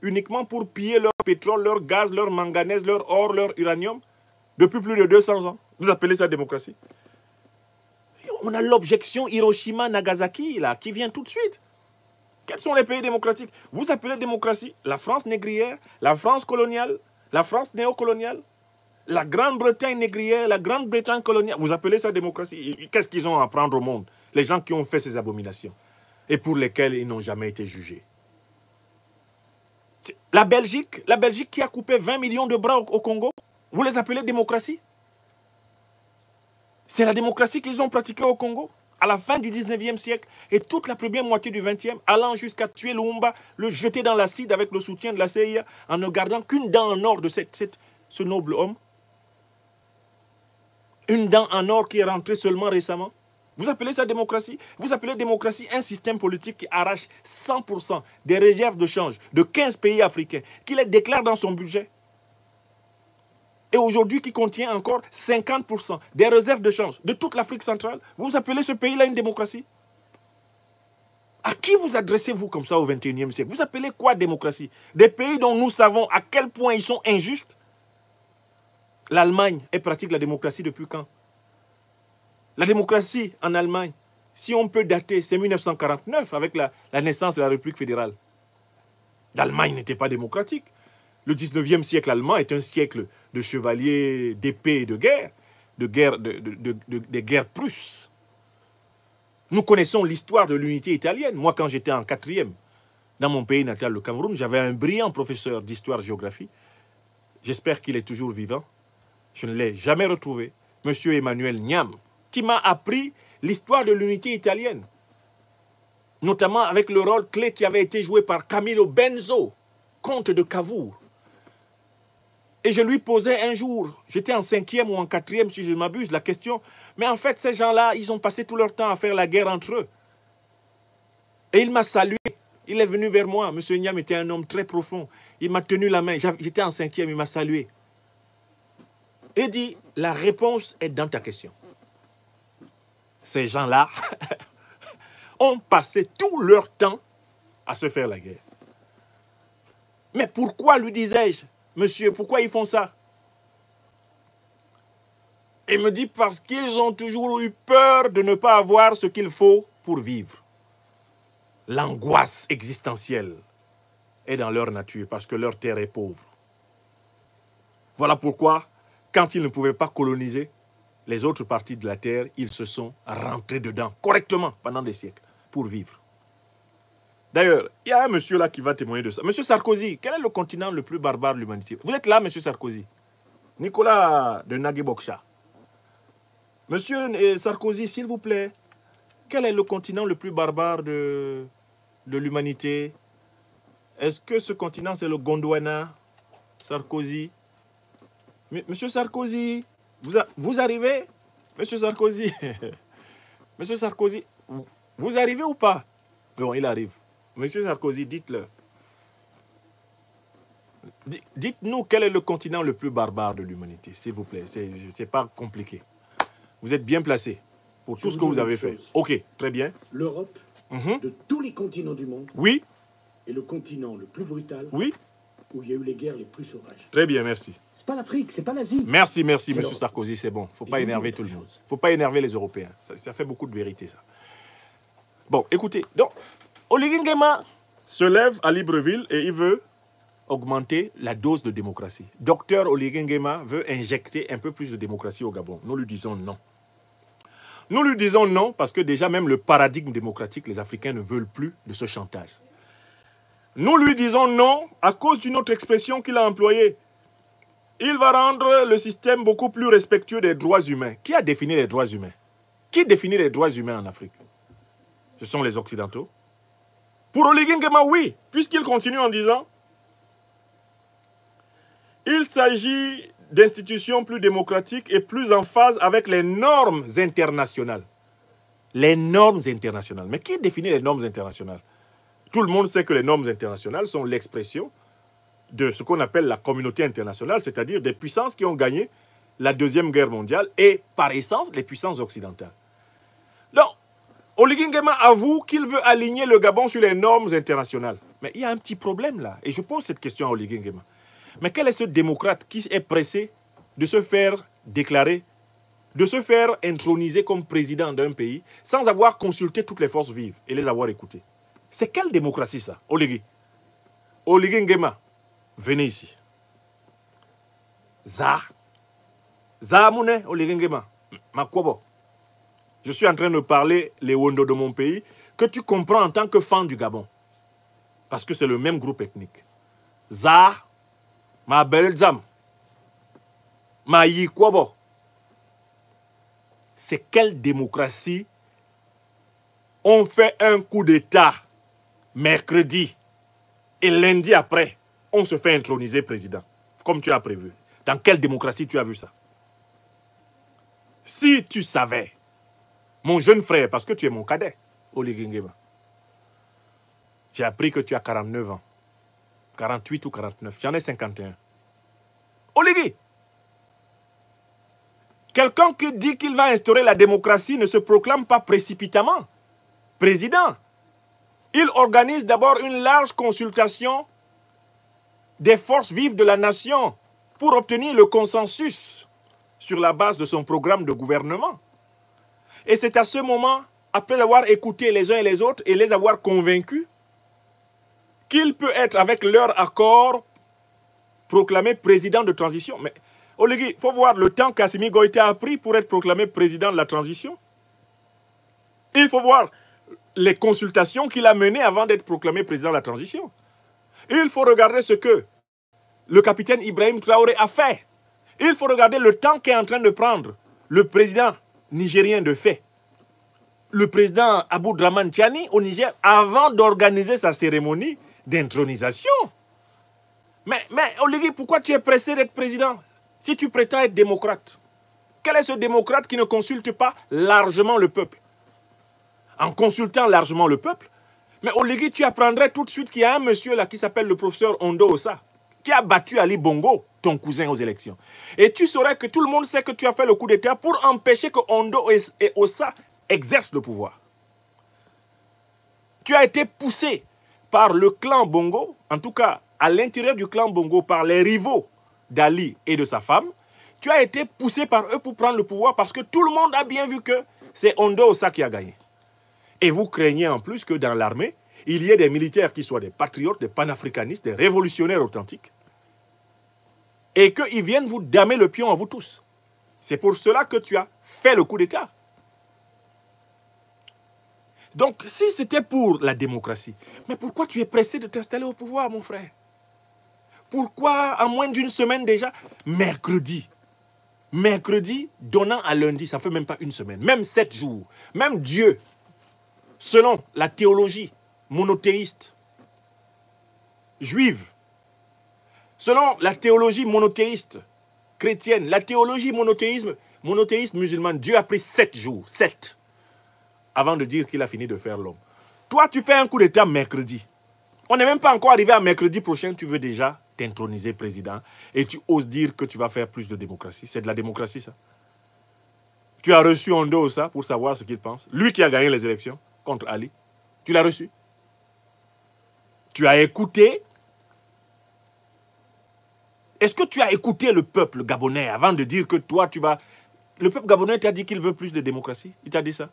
uniquement pour piller leur pétrole, leur gaz, leur manganèse, leur or, leur uranium, depuis plus de 200 ans. Vous appelez ça démocratie? On a l'objection Hiroshima-Nagasaki, là, qui vient tout de suite. Quels sont les pays démocratiques? Vous appelez démocratie la France négrière, la France coloniale, la France néocoloniale la Grande-Bretagne négrière, la Grande-Bretagne coloniale, vous appelez ça démocratie Qu'est-ce qu'ils ont à apprendre au monde? Les gens qui ont fait ces abominations et pour lesquels ils n'ont jamais été jugés. La Belgique, la Belgique qui a coupé 20 millions de bras au, Congo, vous les appelez démocratie? C'est la démocratie qu'ils ont pratiquée au Congo à la fin du 19e siècle et toute la première moitié du 20e, allant jusqu'à tuer Lumumba, le jeter dans l'acide avec le soutien de la CIA, en ne gardant qu'une dent en or de ce noble homme une dent en or qui est rentrée seulement récemment. Vous appelez ça démocratie? Vous appelez démocratie un système politique qui arrache 100% des réserves de change de 15 pays africains, qui les déclare dans son budget. Et aujourd'hui qui contient encore 50% des réserves de change de toute l'Afrique centrale. Vous appelez ce pays-là une démocratie? À qui vous adressez-vous comme ça au 21e siècle? Vous appelez quoi démocratie? Des pays dont nous savons à quel point ils sont injustes? L'Allemagne, elle pratique la démocratie depuis quand? La démocratie en Allemagne, si on peut dater, c'est 1949 avec la, naissance de la République fédérale. L'Allemagne n'était pas démocratique. Le 19e siècle allemand est un siècle de chevaliers d'épée et de guerre, de guerre, de, guerres prusses. Nous connaissons l'histoire de l'unité italienne. Moi, quand j'étais en quatrième, dans mon pays natal, le Cameroun, j'avais un brillant professeur d'histoire-géographie. J'espère qu'il est toujours vivant. Je ne l'ai jamais retrouvé. Monsieur Emmanuel Niam, qui m'a appris l'histoire de l'unité italienne. Notamment avec le rôle clé qui avait été joué par Camillo Benzo, comte de Cavour. Et je lui posais un jour, j'étais en cinquième ou en quatrième si je m'abuse, la question, mais en fait ces gens-là, ils ont passé tout leur temps à faire la guerre entre eux. Et il m'a salué, il est venu vers moi, M. Niam était un homme très profond, il m'a tenu la main, j'étais en cinquième, il m'a salué. Et dit, la réponse est dans ta question. Ces gens-là ont passé tout leur temps à se faire la guerre. Mais pourquoi, lui disais-je, Monsieur, pourquoi ils font ça? Il me dit parce qu'ils ont toujours eu peur de ne pas avoir ce qu'il faut pour vivre. L'angoisse existentielle est dans leur nature parce que leur terre est pauvre. Voilà pourquoi, quand ils ne pouvaient pas coloniser les autres parties de la terre, ils se sont rentrés dedans correctement pendant des siècles pour vivre. D'ailleurs, il y a un monsieur là qui va témoigner de ça. Monsieur Sarkozy, quel est le continent le plus barbare de l'humanité? Vous êtes là, monsieur Sarkozy? Nicolas de Nagiboksha. Monsieur Sarkozy, s'il vous plaît, quel est le continent le plus barbare de, de l'humanité? Est-ce que ce continent, c'est le Gondwana Sarkozy? Monsieur Sarkozy, vous, vous arrivez Monsieur Sarkozy Monsieur Sarkozy, vous arrivez ou pas? Bon, il arrive. Monsieur Sarkozy, dites-le. Dites-nous quel est le continent le plus barbare de l'humanité, s'il vous plaît. Ce n'est pas compliqué. Vous êtes bien placé pour tout ce que vous avez fait. Ok, très bien. L'Europe, mhm. de tous les continents du monde, oui. est le continent le plus brutal, oui. où il y a eu les guerres les plus sauvages. Très bien, merci. C'est pas l'Afrique, c'est pas l'Asie. Merci, merci, Monsieur Sarkozy, c'est bon. Faut pas énerver tout le monde. Faut pas énerver les Européens. Ça, ça fait beaucoup de vérité, ça. Bon, écoutez, donc, Ngema se lève à Libreville et il veut augmenter la dose de démocratie. Docteur Ngema veut injecter un peu plus de démocratie au Gabon. Nous lui disons non. Nous lui disons non parce que déjà même le paradigme démocratique, les Africains ne veulent plus de ce chantage. Nous lui disons non à cause d'une autre expression qu'il a employée. Il va rendre le système beaucoup plus respectueux des droits humains. Qui a défini les droits humains? Qui définit les droits humains en Afrique? Ce sont les Occidentaux. Pour Ngema, oui, puisqu'il continue en disant il s'agit d'institutions plus démocratiques et plus en phase avec les normes internationales. Les normes internationales. Mais qui définit les normes internationales? Tout le monde sait que les normes internationales sont l'expression de ce qu'on appelle la communauté internationale, c'est-à-dire des puissances qui ont gagné la Deuxième Guerre mondiale et par essence les puissances occidentales. Donc, Ngema avoue qu'il veut aligner le Gabon sur les normes internationales. Mais il y a un petit problème là. Et je pose cette question à Ngema. Mais quel est ce démocrate qui est pressé de se faire déclarer, de se faire introniser comme président d'un pays sans avoir consulté toutes les forces vives et les avoir écoutées? C'est quelle démocratie ça, Oligui Ngema, venez ici. Za. Za Moune, Ngema. Makobo je suis en train de parler les Wondo de mon pays, que tu comprends en tant que fan du Gabon. Parce que c'est le même groupe ethnique. Za, ma belle Zam, ma Yikwobo. C'est quelle démocratie on fait un coup d'État mercredi et lundi après, on se fait introniser président, comme tu as prévu. Dans quelle démocratie tu as vu ça? Si tu savais Mon jeune frère, parce que tu es mon cadet, Oligui Nguema. J'ai appris que tu as 49 ans. 48 ou 49. J'en ai 51. Oligui Quelqu'un qui dit qu'il va instaurer la démocratie ne se proclame pas précipitamment président. Il organise d'abord une large consultation des forces vives de la nation pour obtenir le consensus sur la base de son programme de gouvernement. Et c'est à ce moment, après avoir écouté les uns et les autres et les avoir convaincus, qu'il peut être, avec leur accord, proclamé président de transition. Mais, Oligui, il faut voir le temps qu'Assimi Goïta a pris pour être proclamé président de la transition. Il faut voir les consultations qu'il a menées avant d'être proclamé président de la transition. Il faut regarder ce que le capitaine Ibrahim Traoré a fait. Il faut regarder le temps qu'est en train de prendre le président nigérien de fait, le président Abou Draman Tchani au Niger, avant d'organiser sa cérémonie d'intronisation. Mais, Oligui, pourquoi tu es pressé d'être président si tu prétends être démocrate? Quel est ce démocrate qui ne consulte pas largement le peuple? En consultant largement le peuple, mais Oligui, tu apprendrais tout de suite qu'il y a un monsieur là qui s'appelle le professeur Ondo Osa, qui a battu Ali Bongo, ton cousin, aux élections. Et tu saurais que tout le monde sait que tu as fait le coup d'État pour empêcher que Ondo et Osa exercent le pouvoir. Tu as été poussé par le clan Bongo, en tout cas à l'intérieur du clan Bongo, par les rivaux d'Ali et de sa femme, tu as été poussé par eux pour prendre le pouvoir parce que tout le monde a bien vu que c'est Ondo Osa qui a gagné. Et vous craignez en plus que dans l'armée, il y ait des militaires qui soient des patriotes, des panafricanistes, des révolutionnaires authentiques, et qu'ils viennent vous damer le pion à vous tous. C'est pour cela que tu as fait le coup d'État. Donc, si c'était pour la démocratie, mais pourquoi tu es pressé de t'installer au pouvoir, mon frère? Pourquoi, en moins d'une semaine déjà, mercredi, mercredi donnant à lundi, ça fait même pas une semaine, même sept jours, même Dieu, selon la théologie monothéiste juive, selon la théologie monothéiste chrétienne, la théologie monothéisme, monothéiste musulmane, Dieu a pris sept jours, sept avant de dire qu'il a fini de faire l'homme. Toi, tu fais un coup d'État mercredi. On n'est même pas encore arrivé à mercredi prochain, tu veux déjà t'introniser président et tu oses dire que tu vas faire plus de démocratie. C'est de la démocratie, ça. Tu as reçu en dos ça pour savoir ce qu'il pense. Lui qui a gagné les élections contre Ali. Tu l'as reçu. Tu as écouté. Est-ce que tu as écouté le peuple gabonais avant de dire que toi, tu vas... Le peuple gabonais t'a dit qu'il veut plus de démocratie. Il t'a dit ça.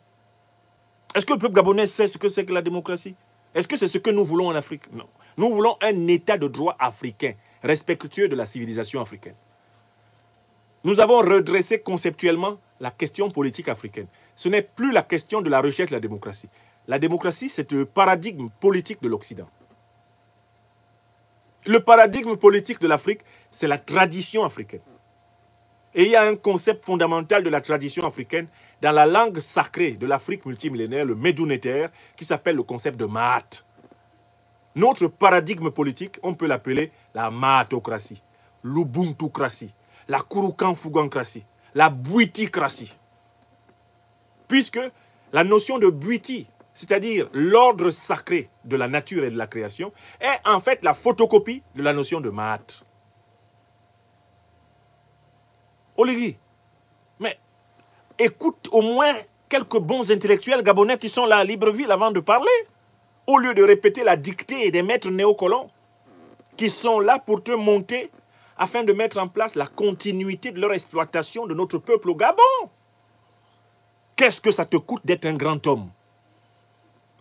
Est-ce que le peuple gabonais sait ce que c'est que la démocratie? Est-ce que c'est ce que nous voulons en Afrique? Non. Nous voulons un état de droit africain, respectueux de la civilisation africaine. Nous avons redressé conceptuellement la question politique africaine. Ce n'est plus la question de la recherche de la démocratie. La démocratie, c'est le paradigme politique de l'Occident. Le paradigme politique de l'Afrique, c'est la tradition africaine. Et il y a un concept fondamental de la tradition africaine dans la langue sacrée de l'Afrique multimillénaire, le Médounétaire, qui s'appelle le concept de Maat. Notre paradigme politique, on peut l'appeler la Maatocratie, l'Ubuntucratie, la Kurukanfugancratie, la Buiticratie. Puisque la notion de Buiti, c'est-à-dire l'ordre sacré de la nature et de la création, est en fait la photocopie de la notion de Maat. Olivier, mais écoute au moins quelques bons intellectuels gabonais qui sont là à Libreville avant de parler, au lieu de répéter la dictée des maîtres néocolons qui sont là pour te monter afin de mettre en place la continuité de leur exploitation de notre peuple au Gabon. Qu'est-ce que ça te coûte d'être un grand homme?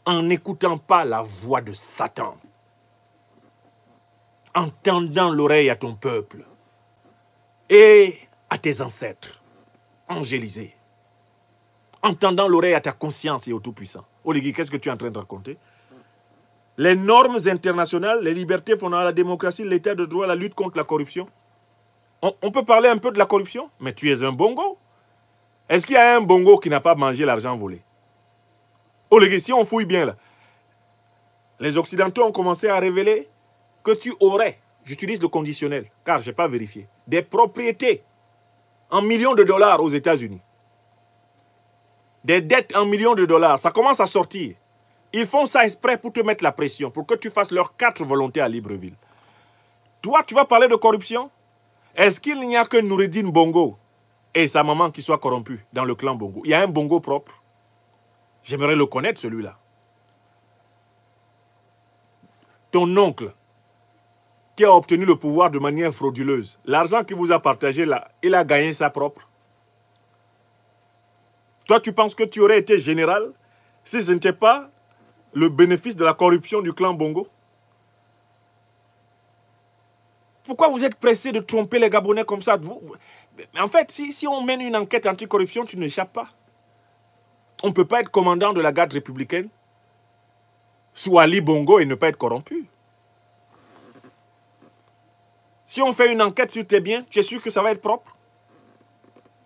En n'écoutant pas la voix de Satan, en tendant l'oreille à ton peuple et à tes ancêtres, angélisés, en tendant l'oreille à ta conscience et au Tout-Puissant. Oligui, qu'est-ce que tu es en train de raconter? Les normes internationales, les libertés fondant la démocratie, l'état de droit, la lutte contre la corruption. On, on, peut parler un peu de la corruption, mais tu es un bongo. Est-ce qu'il y a un bongo qui n'a pas mangé l'argent volé? Oligui, si on fouille bien là, les Occidentaux ont commencé à révéler que tu aurais, j'utilise le conditionnel, car je n'ai pas vérifié, des propriétés en millions de dollars aux États-Unis. des dettes en millions de dollars. Ça commence à sortir. Ils font ça exprès pour te mettre la pression, pour que tu fasses leurs quatre volontés à Libreville. Toi, tu vas parler de corruption? Est-ce qu'il n'y a que Noureddin Bongo et sa maman qui soient corrompus dans le clan Bongo? Il y a un Bongo propre. J'aimerais le connaître, celui-là. Ton oncle, qui a obtenu le pouvoir de manière frauduleuse, l'argent qu'il vous a partagé là, il a gagné sa propre. Toi, tu penses que tu aurais été général si ce n'était pas le bénéfice de la corruption du clan Bongo? Pourquoi vous êtes pressé de tromper les Gabonais comme ça? En fait, si, si on mène une enquête anticorruption, tu n'échappes pas. On ne peut pas être commandant de la garde républicaine sous Ali Bongo et ne pas être corrompu. Si on fait une enquête sur tes biens, tu es sûr que ça va être propre?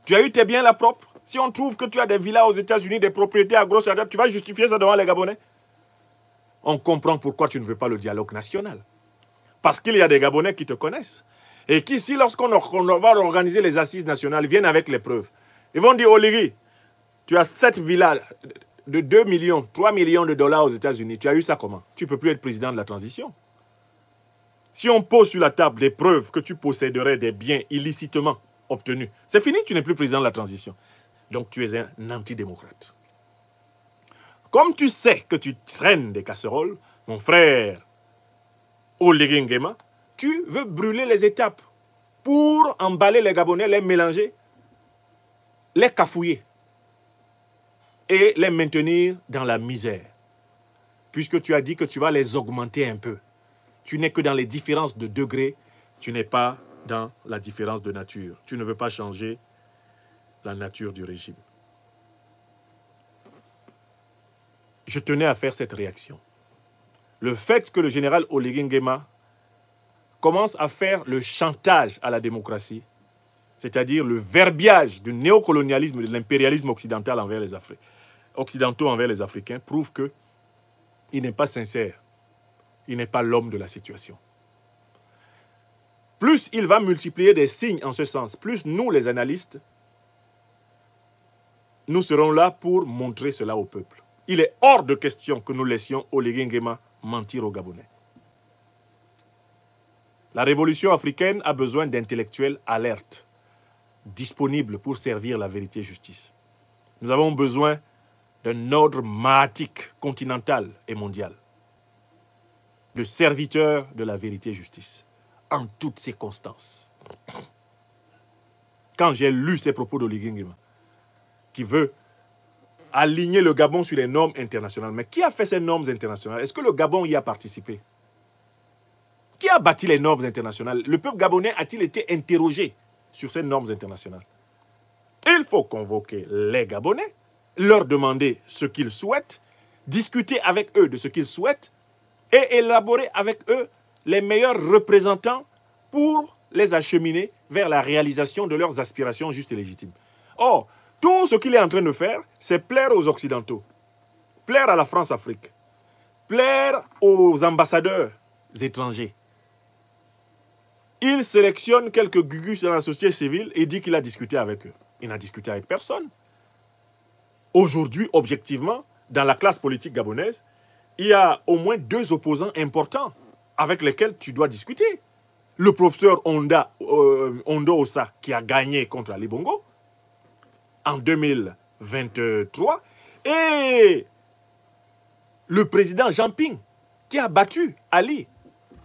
Tu as eu tes biens là propres? Si on trouve que tu as des villas aux États-Unis, des propriétés à grosse tu vas justifier ça devant les Gabonais? On comprend pourquoi tu ne veux pas le dialogue national. Parce qu'il y a des Gabonais qui te connaissent. Et qui, si lorsqu'on va organiser les assises nationales, viennent avec les preuves. Ils vont dire, Oligui, tu as cette villa de 2 millions, 3 millions de dollars aux États-Unis. Tu as eu ça comment? Tu ne peux plus être président de la transition. Si on pose sur la table des preuves que tu posséderais des biens illicitement obtenus, c'est fini, tu n'es plus président de la transition. Donc tu es un antidémocrate. Comme tu sais que tu traînes des casseroles, mon frère Ngema, tu veux brûler les étapes pour emballer les Gabonais, les mélanger, les cafouiller et les maintenir dans la misère. Puisque tu as dit que tu vas les augmenter un peu. Tu n'es que dans les différences de degrés, tu n'es pas dans la différence de nature. Tu ne veux pas changer la nature du régime. Je tenais à faire cette réaction le fait que le général Ngema commence à faire le chantage à la démocratie, c'est-à-dire le verbiage du néocolonialisme et de l'impérialisme occidental envers les Africains, occidentaux envers les Africains, prouve que il n'est pas sincère. Il n'est pas l'homme de la situation. Plus il va multiplier des signes en ce sens, plus nous, les analystes, nous serons là pour montrer cela au peuple. Il est hors de question que nous laissions Ngema mentir aux Gabonais. La révolution africaine a besoin d'intellectuels alertes, disponibles pour servir la vérité et justice. Nous avons besoin d'un ordre maatique continental et mondial, de serviteurs de la vérité et justice, en toutes circonstances. Quand j'ai lu ces propos d'Oligingima, qui veut aligner le Gabon sur les normes internationales. Mais qui a fait ces normes internationales? Est-ce que le Gabon y a participé? Qui a bâti les normes internationales? Le peuple gabonais a-t-il été interrogé sur ces normes internationales? Il faut convoquer les Gabonais, leur demander ce qu'ils souhaitent, discuter avec eux de ce qu'ils souhaitent et élaborer avec eux les meilleurs représentants pour les acheminer vers la réalisation de leurs aspirations justes et légitimes. Or, tout ce qu'il est en train de faire, c'est plaire aux Occidentaux, plaire à la France-Afrique, plaire aux ambassadeurs étrangers. Il sélectionne quelques gugus dans la société civile et dit qu'il a discuté avec eux. Il n'a discuté avec personne. Aujourd'hui, objectivement, dans la classe politique gabonaise, il y a au moins deux opposants importants avec lesquels tu dois discuter. Le professeur Onda, euh, Ondo Osa, qui a gagné contre Ali Bongo, en 2023 et le président Jean Ping qui a battu Ali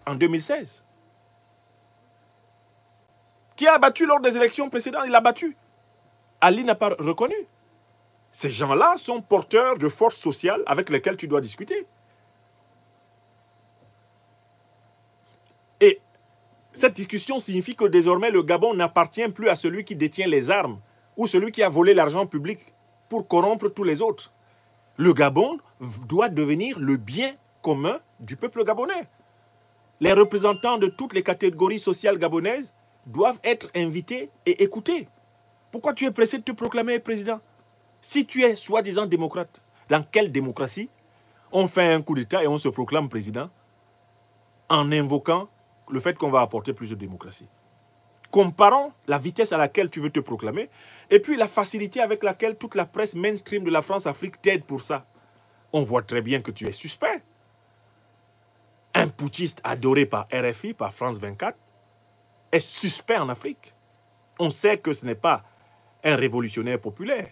en 2016. Qui a battu lors des élections précédentes, il a battu. Ali n'a pas reconnu. Ces gens-là sont porteurs de forces sociales avec lesquelles tu dois discuter. Et cette discussion signifie que désormais le Gabon n'appartient plus à celui qui détient les armes ou celui qui a volé l'argent public pour corrompre tous les autres. Le Gabon doit devenir le bien commun du peuple gabonais. Les représentants de toutes les catégories sociales gabonaises doivent être invités et écoutés. Pourquoi tu es pressé de te proclamer président? Si tu es soi-disant démocrate, dans quelle démocratie on fait un coup d'État et on se proclame président en invoquant le fait qu'on va apporter plus de démocratie? Comparons la vitesse à laquelle tu veux te proclamer et puis la facilité avec laquelle toute la presse mainstream de la France-Afrique t'aide pour ça. On voit très bien que tu es suspect. Un putschiste adoré par RFI, par France 24, est suspect en Afrique. On sait que ce n'est pas un révolutionnaire populaire.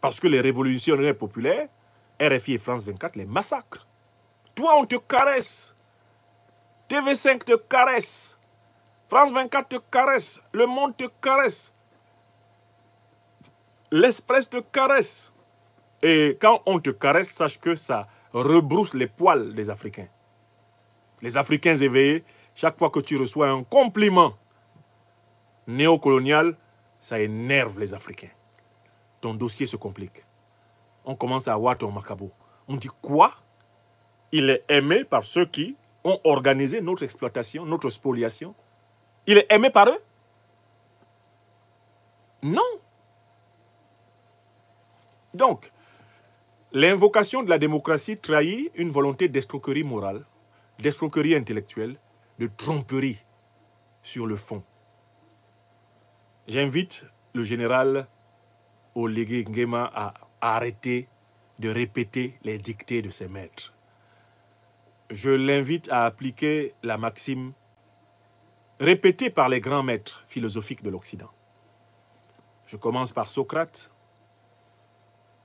Parce que les révolutionnaires populaires, RFI et France 24, les massacrent. Toi, on te caresse. TV5 te caresse. France 24 te caresse. Le Monde te caresse. L'Express te caresse. Et quand on te caresse, sache que ça rebrousse les poils des Africains. Les Africains éveillés, chaque fois que tu reçois un compliment néocolonial, ça énerve les Africains. Ton dossier se complique. On commence à avoir ton macabo. On dit quoi? Il est aimé par ceux qui ont organisé notre exploitation, notre spoliation. Il est aimé par eux? Non. Donc, l'invocation de la démocratie trahit une volonté d'escroquerie morale, d'escroquerie intellectuelle, de tromperie sur le fond. J'invite le général Olégué Nguema à arrêter de répéter les dictées de ses maîtres. Je l'invite à appliquer la maxime répétée par les grands maîtres philosophiques de l'Occident. Je commence par Socrate,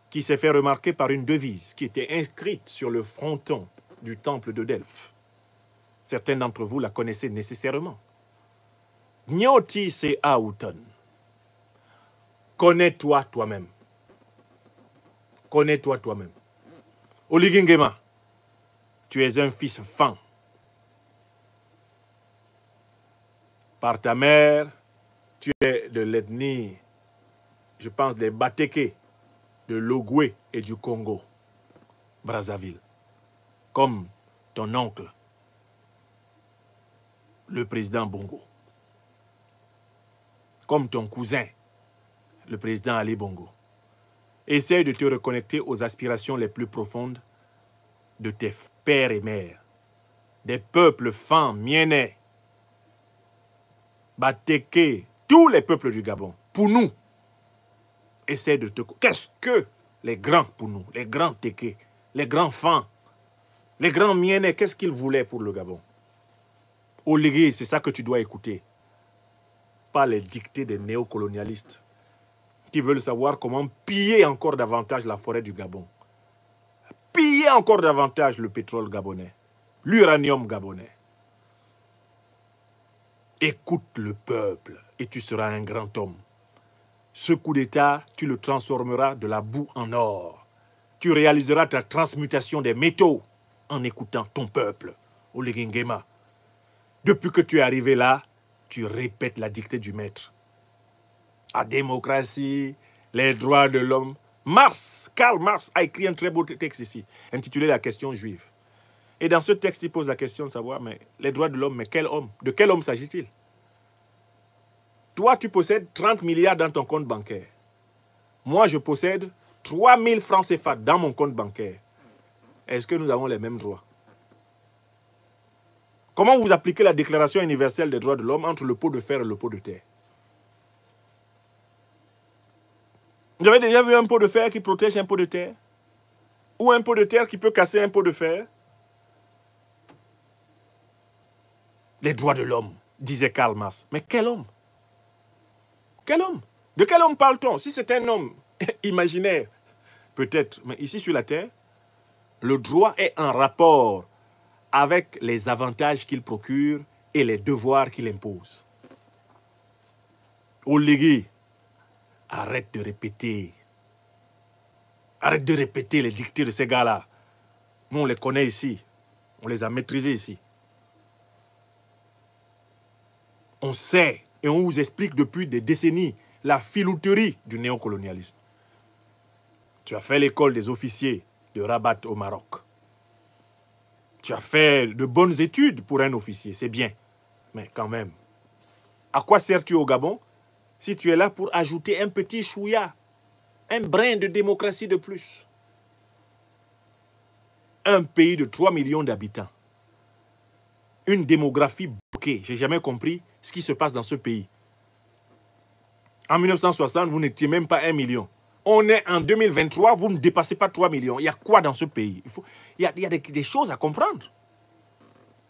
qui s'est fait remarquer par une devise qui était inscrite sur le fronton du temple de Delphes. Certains d'entre vous la connaissez nécessairement. Gnoti se auton. Connais-toi toi-même. Connais-toi toi-même. Oligingema, tu es un fils fin. Par ta mère, tu es de l'ethnie, je pense, des Bateke, de l'Ogwe et du Congo, Brazzaville, comme ton oncle, le président Bongo, comme ton cousin, le président Ali Bongo. Essaye de te reconnecter aux aspirations les plus profondes de tes pères et mères, des peuples fins, mienais, Bateke, tous les peuples du Gabon, pour nous. Essaye de te... Qu'est-ce que les grands pour nous, les grands Teke, les grands fins, les grands mienais, qu'est-ce qu'ils voulaient pour le Gabon? Oligui, c'est ça que tu dois écouter. Pas les dictées des néocolonialistes qui veulent savoir comment piller encore davantage la forêt du Gabon. Piller encore davantage le pétrole gabonais, l'uranium gabonais. Écoute le peuple et tu seras un grand homme. Ce coup d'État, tu le transformeras de la boue en or. Tu réaliseras ta transmutation des métaux en écoutant ton peuple, Olegengema. Depuis que tu es arrivé là, tu répètes la dictée du maître. La démocratie, les droits de l'homme. Mars, Karl Marx a écrit un très beau texte ici, intitulé La question juive. Et dans ce texte, il pose la question de savoir, mais les droits de l'homme, mais quel homme? De quel homme s'agit-il? Toi, tu possèdes 30 milliards dans ton compte bancaire. Moi, je possède 3000 francs CFA dans mon compte bancaire. Est-ce que nous avons les mêmes droits? Comment vous appliquez la Déclaration universelle des droits de l'homme entre le pot de fer et le pot de terre? Vous avez déjà vu un pot de fer qui protège un pot de terre. Ou un pot de terre qui peut casser un pot de fer. Les droits de l'homme, disait Karl Marx. Mais quel homme? Quel homme? De quel homme parle-t-on? Si c'est un homme imaginaire, peut-être, mais ici sur la terre, le droit est en rapport avec les avantages qu'il procure et les devoirs qu'il impose. Oligui, arrête de répéter. Arrête de répéter les dictées de ces gars-là. Nous, on les connaît ici. On les a maîtrisés ici. On sait et on vous explique depuis des décennies la filouterie du néocolonialisme. Tu as fait l'école des officiers de Rabat au Maroc. Tu as fait de bonnes études pour un officier, c'est bien. Mais quand même, à quoi sers-tu au Gabon? Si tu es là pour ajouter un petit chouïa, un brin de démocratie de plus Un pays de 3 millions d'habitants, une démographie bloquée, j'ai jamais compris ce qui se passe dans ce pays. En 1960, vous n'étiez même pas un million. On est en 2023, vous ne dépassez pas 3 millions. Il y a quoi dans ce pays? Il, faut, il y a, des choses à comprendre.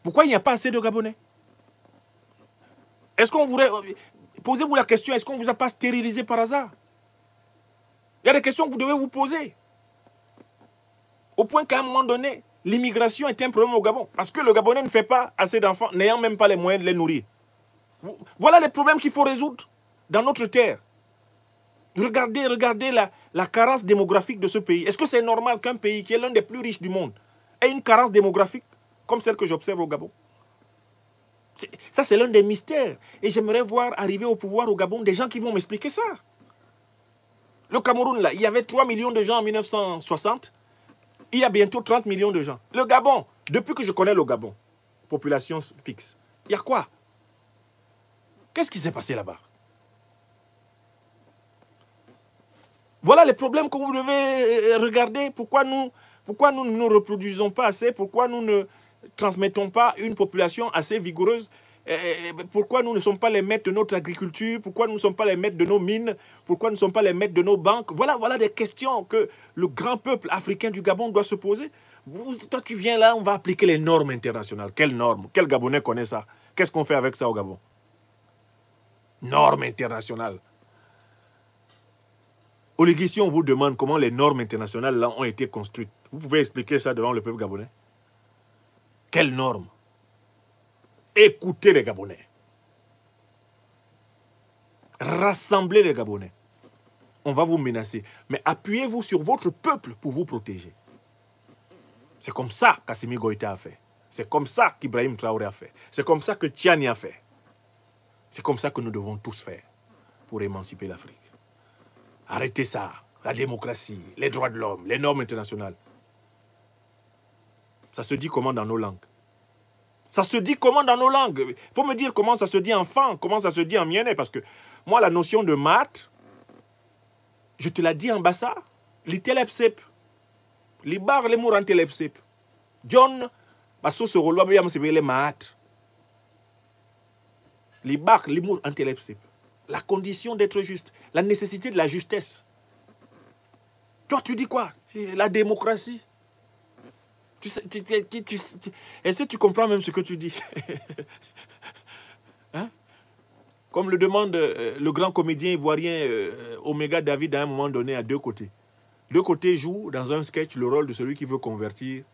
Pourquoi il n'y a pas assez de Gabonais? Est-ce qu'on voudrait... Posez-vous la question, est-ce qu'on ne vous a pas stérilisé par hasard? Il y a des questions que vous devez vous poser. Au point qu'à un moment donné, l'immigration est un problème au Gabon. Parce que le Gabonais ne fait pas assez d'enfants, n'ayant même pas les moyens de les nourrir. Voilà les problèmes qu'il faut résoudre dans notre terre. Regardez, regardez la, la carence démographique de ce pays. Est-ce que c'est normal qu'un pays qui est l'un des plus riches du monde ait une carence démographique comme celle que j'observe au Gabon? Ça, c'est l'un des mystères. Et j'aimerais voir arriver au pouvoir au Gabon des gens qui vont m'expliquer ça. Le Cameroun, là, il y avait 3 millions de gens en 1960. Il y a bientôt 30 millions de gens. Le Gabon, depuis que je connais le Gabon, population fixe, il y a quoi? Qu'est-ce qui s'est passé là-bas? Voilà les problèmes que vous devez euh, regarder. Pourquoi nous, pourquoi nous ne nous reproduisons pas assez? Pourquoi nous ne transmettons pas une population assez vigoureuse. Pourquoi nous ne sommes pas les maîtres de notre agriculture? Pourquoi nous ne sommes pas les maîtres de nos mines? Pourquoi nous ne sommes pas les maîtres de nos banques? Voilà, voilà des questions que le grand peuple africain du Gabon doit se poser. toi, tu viens là, on va appliquer les normes internationales. Quelles normes? Quel Gabonais connaît ça? Qu'est-ce qu'on fait avec ça au Gabon? Normes internationales. Oligui, si on vous demande comment les normes internationales là ont été construites, vous pouvez expliquer ça devant le peuple gabonais? Quelles normes Écoutez les Gabonais. Rassemblez les Gabonais. On va vous menacer. Mais appuyez-vous sur votre peuple pour vous protéger. C'est comme ça qu'Assimi Goïta a fait. C'est comme ça qu'Ibrahim Traoré a fait. C'est comme ça que Tiani a fait. C'est comme ça que nous devons tous faire pour émanciper l'Afrique. Arrêtez ça. La démocratie, les droits de l'homme, les normes internationales. Ça se dit comment dans nos langues? Ça se dit comment dans nos langues? Il faut me dire comment ça se dit en fan, comment ça se dit en miennet. Parce que moi, la notion de maths, je te l'ai dit en bassa. L'itelepsep. Les bar les telepsep. John, basso se rôle, bien se les maths. Les bar les la condition d'être juste, la nécessité de la justesse. Toi, tu dis quoi? La démocratie. Est-ce que tu comprends même ce que tu dis? Hein? Comme le demande euh, le grand comédien ivoirien euh, Omega David à un moment donné à deux côtés. Deux côtés jouent dans un sketch le rôle de celui qui veut convertir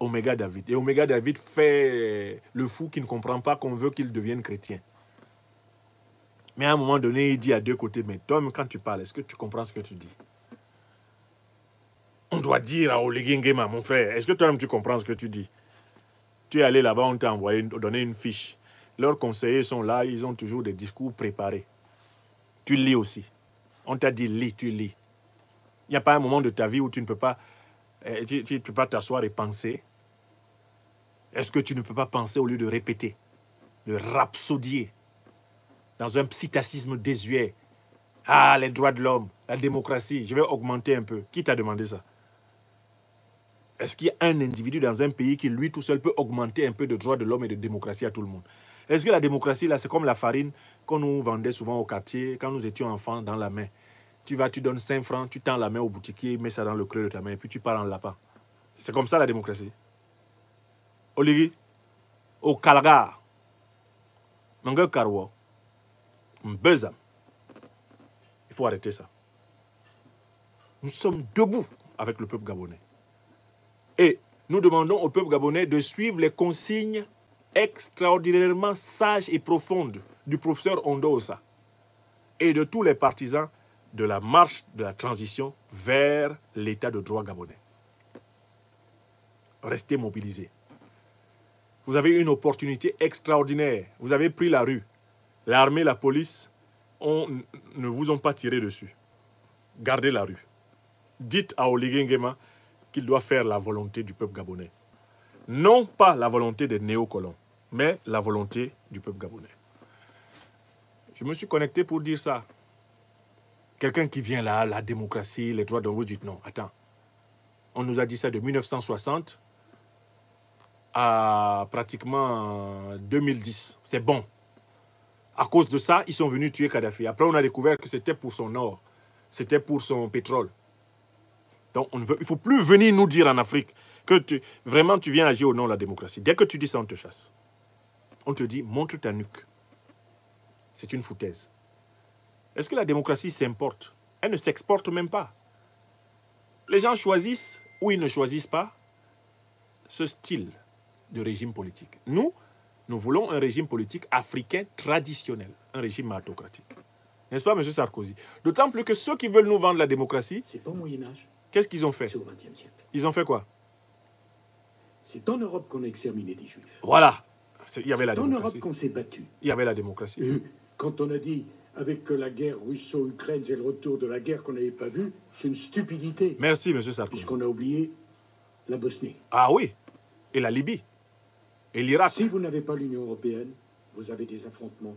Omega David. Et Omega David fait le fou qui ne comprend pas qu'on veut qu'il devienne chrétien. Mais à un moment donné, il dit à deux côtés, mais toi, quand tu parles, est-ce que tu comprends ce que tu dis? On doit dire à Oligingema, mon frère, est-ce que toi-même tu comprends ce que tu dis? Tu es allé là-bas, on t'a envoyé, donné une fiche. Leurs conseillers sont là, ils ont toujours des discours préparés. Tu lis aussi. On t'a dit lis, tu lis. Il n'y a pas un moment de ta vie où tu ne peux pas eh, tu, t'asseoir et penser. Est-ce que tu ne peux pas penser au lieu de répéter, de rhapsodier dans un psittacisme désuet? Ah, les droits de l'homme, la démocratie, je vais augmenter un peu. Qui t'a demandé ça? Est-ce qu'il y a un individu dans un pays qui, lui tout seul, peut augmenter un peu de droits de l'homme et de démocratie à tout le monde? Est-ce que la démocratie, là, c'est comme la farine qu'on nous vendait souvent au quartier quand nous étions enfants dans la main? Tu vas, tu donnes 5 francs, tu tends la main au boutiquier, mets ça dans le creux de ta main et puis tu pars en lapin. C'est comme ça la démocratie. Olivier, au Kalgar, Manga Karwa, il faut arrêter ça. Nous sommes debout avec le peuple gabonais. Et nous demandons au peuple gabonais de suivre les consignes extraordinairement sages et profondes du professeur Ondosa et de tous les partisans de la marche de la transition vers l'état de droit gabonais. Restez mobilisés. Vous avez une opportunité extraordinaire. Vous avez pris la rue. L'armée, la police ne vous ont pas tiré dessus. Gardez la rue. Dites à Oligui Nguema qu'il doit faire la volonté du peuple gabonais. Non pas la volonté des néocolons, mais la volonté du peuple gabonais. Je me suis connecté pour dire ça. Quelqu'un qui vient là, la démocratie, les droits de vous dites non, attends. On nous a dit ça de 1960 à pratiquement 2010. C'est bon. À cause de ça, ils sont venus tuer Kadhafi. Après, on a découvert que c'était pour son or. C'était pour son pétrole. Donc, il ne faut plus venir nous dire en Afrique que vraiment tu viens agir au nom de la démocratie. Dès que tu dis ça, on te chasse. On te dit, montre ta nuque. C'est une foutaise. Est-ce que la démocratie s'importe? Elle ne s'exporte même pas. Les gens choisissent ou ils ne choisissent pas ce style de régime politique. Nous, nous voulons un régime politique africain traditionnel, un régime matocratique. N'est-ce pas, M. Sarkozy? D'autant plus que ceux qui veulent nous vendre la démocratie, C'est pas au Moyen-Âge, qu'est-ce qu'ils ont fait c'est au XXe siècle. Ils ont fait quoi C'est en Europe qu'on a exterminé des Juifs. Voilà. C'est- Il y avait la C'est en Europe démocratie. qu'on s'est battu. Il y avait la démocratie. Et quand on a dit, avec la guerre russo-ukraine, c'est le retour de la guerre qu'on n'avait pas vue, c'est une stupidité. Merci, M. Sarkozy. Puisqu'on a oublié la Bosnie. Ah oui. Et la Libye. Et l'Irak. Si vous n'avez pas l'Union européenne, vous avez des affrontements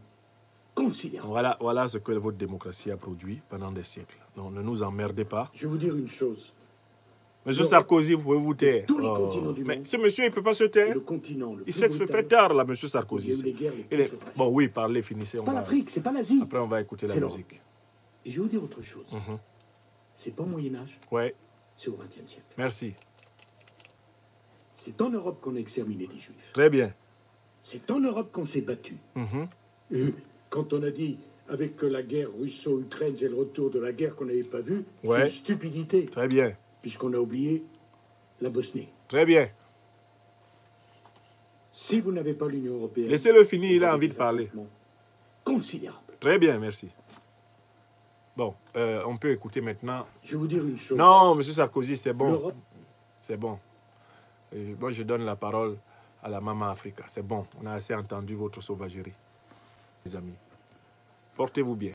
Voilà, voilà ce que votre démocratie a produit pendant des siècles. Donc ne nous emmerdez pas. Je vais vous dire une chose. Monsieur Sarkozy, vous pouvez vous taire. Tous les continents du Mais monde. ce monsieur, il ne peut pas se taire. le continent le Il s'est fait tard, là, monsieur il Sarkozy. les guerres les plus Il est- sauvages. Bon, oui, parlez, finissez. on Pas l'Afrique, c'est pas l'Asie. Après, on va écouter la C'est musique. Et je vais vous dire autre chose. Mhm. C'est pas au Moyen-Âge, Ouais, c'est au XXe siècle. merci. C'est en Europe qu'on a exterminé des Juifs. Très bien. C'est en Europe qu'on s'est battu. Mhm. Et quand on a dit, avec la guerre russo-ukraine, c'est le retour de la guerre qu'on n'avait pas vue, Ouais. c'est une stupidité. Très bien. Puisqu'on a oublié la Bosnie. Très bien. Si vous n'avez pas l'Union européenne... Laissez-le finir, il a envie de parler. Considérables. Très bien, merci. Bon, euh, on peut écouter maintenant. Je vais vous dire une chose. Non, monsieur Sarkozy, c'est bon. C'est bon. Et moi, je donne la parole à la maman Africa. C'est bon. On a assez entendu votre sauvagerie, les amis. Portez-vous bien.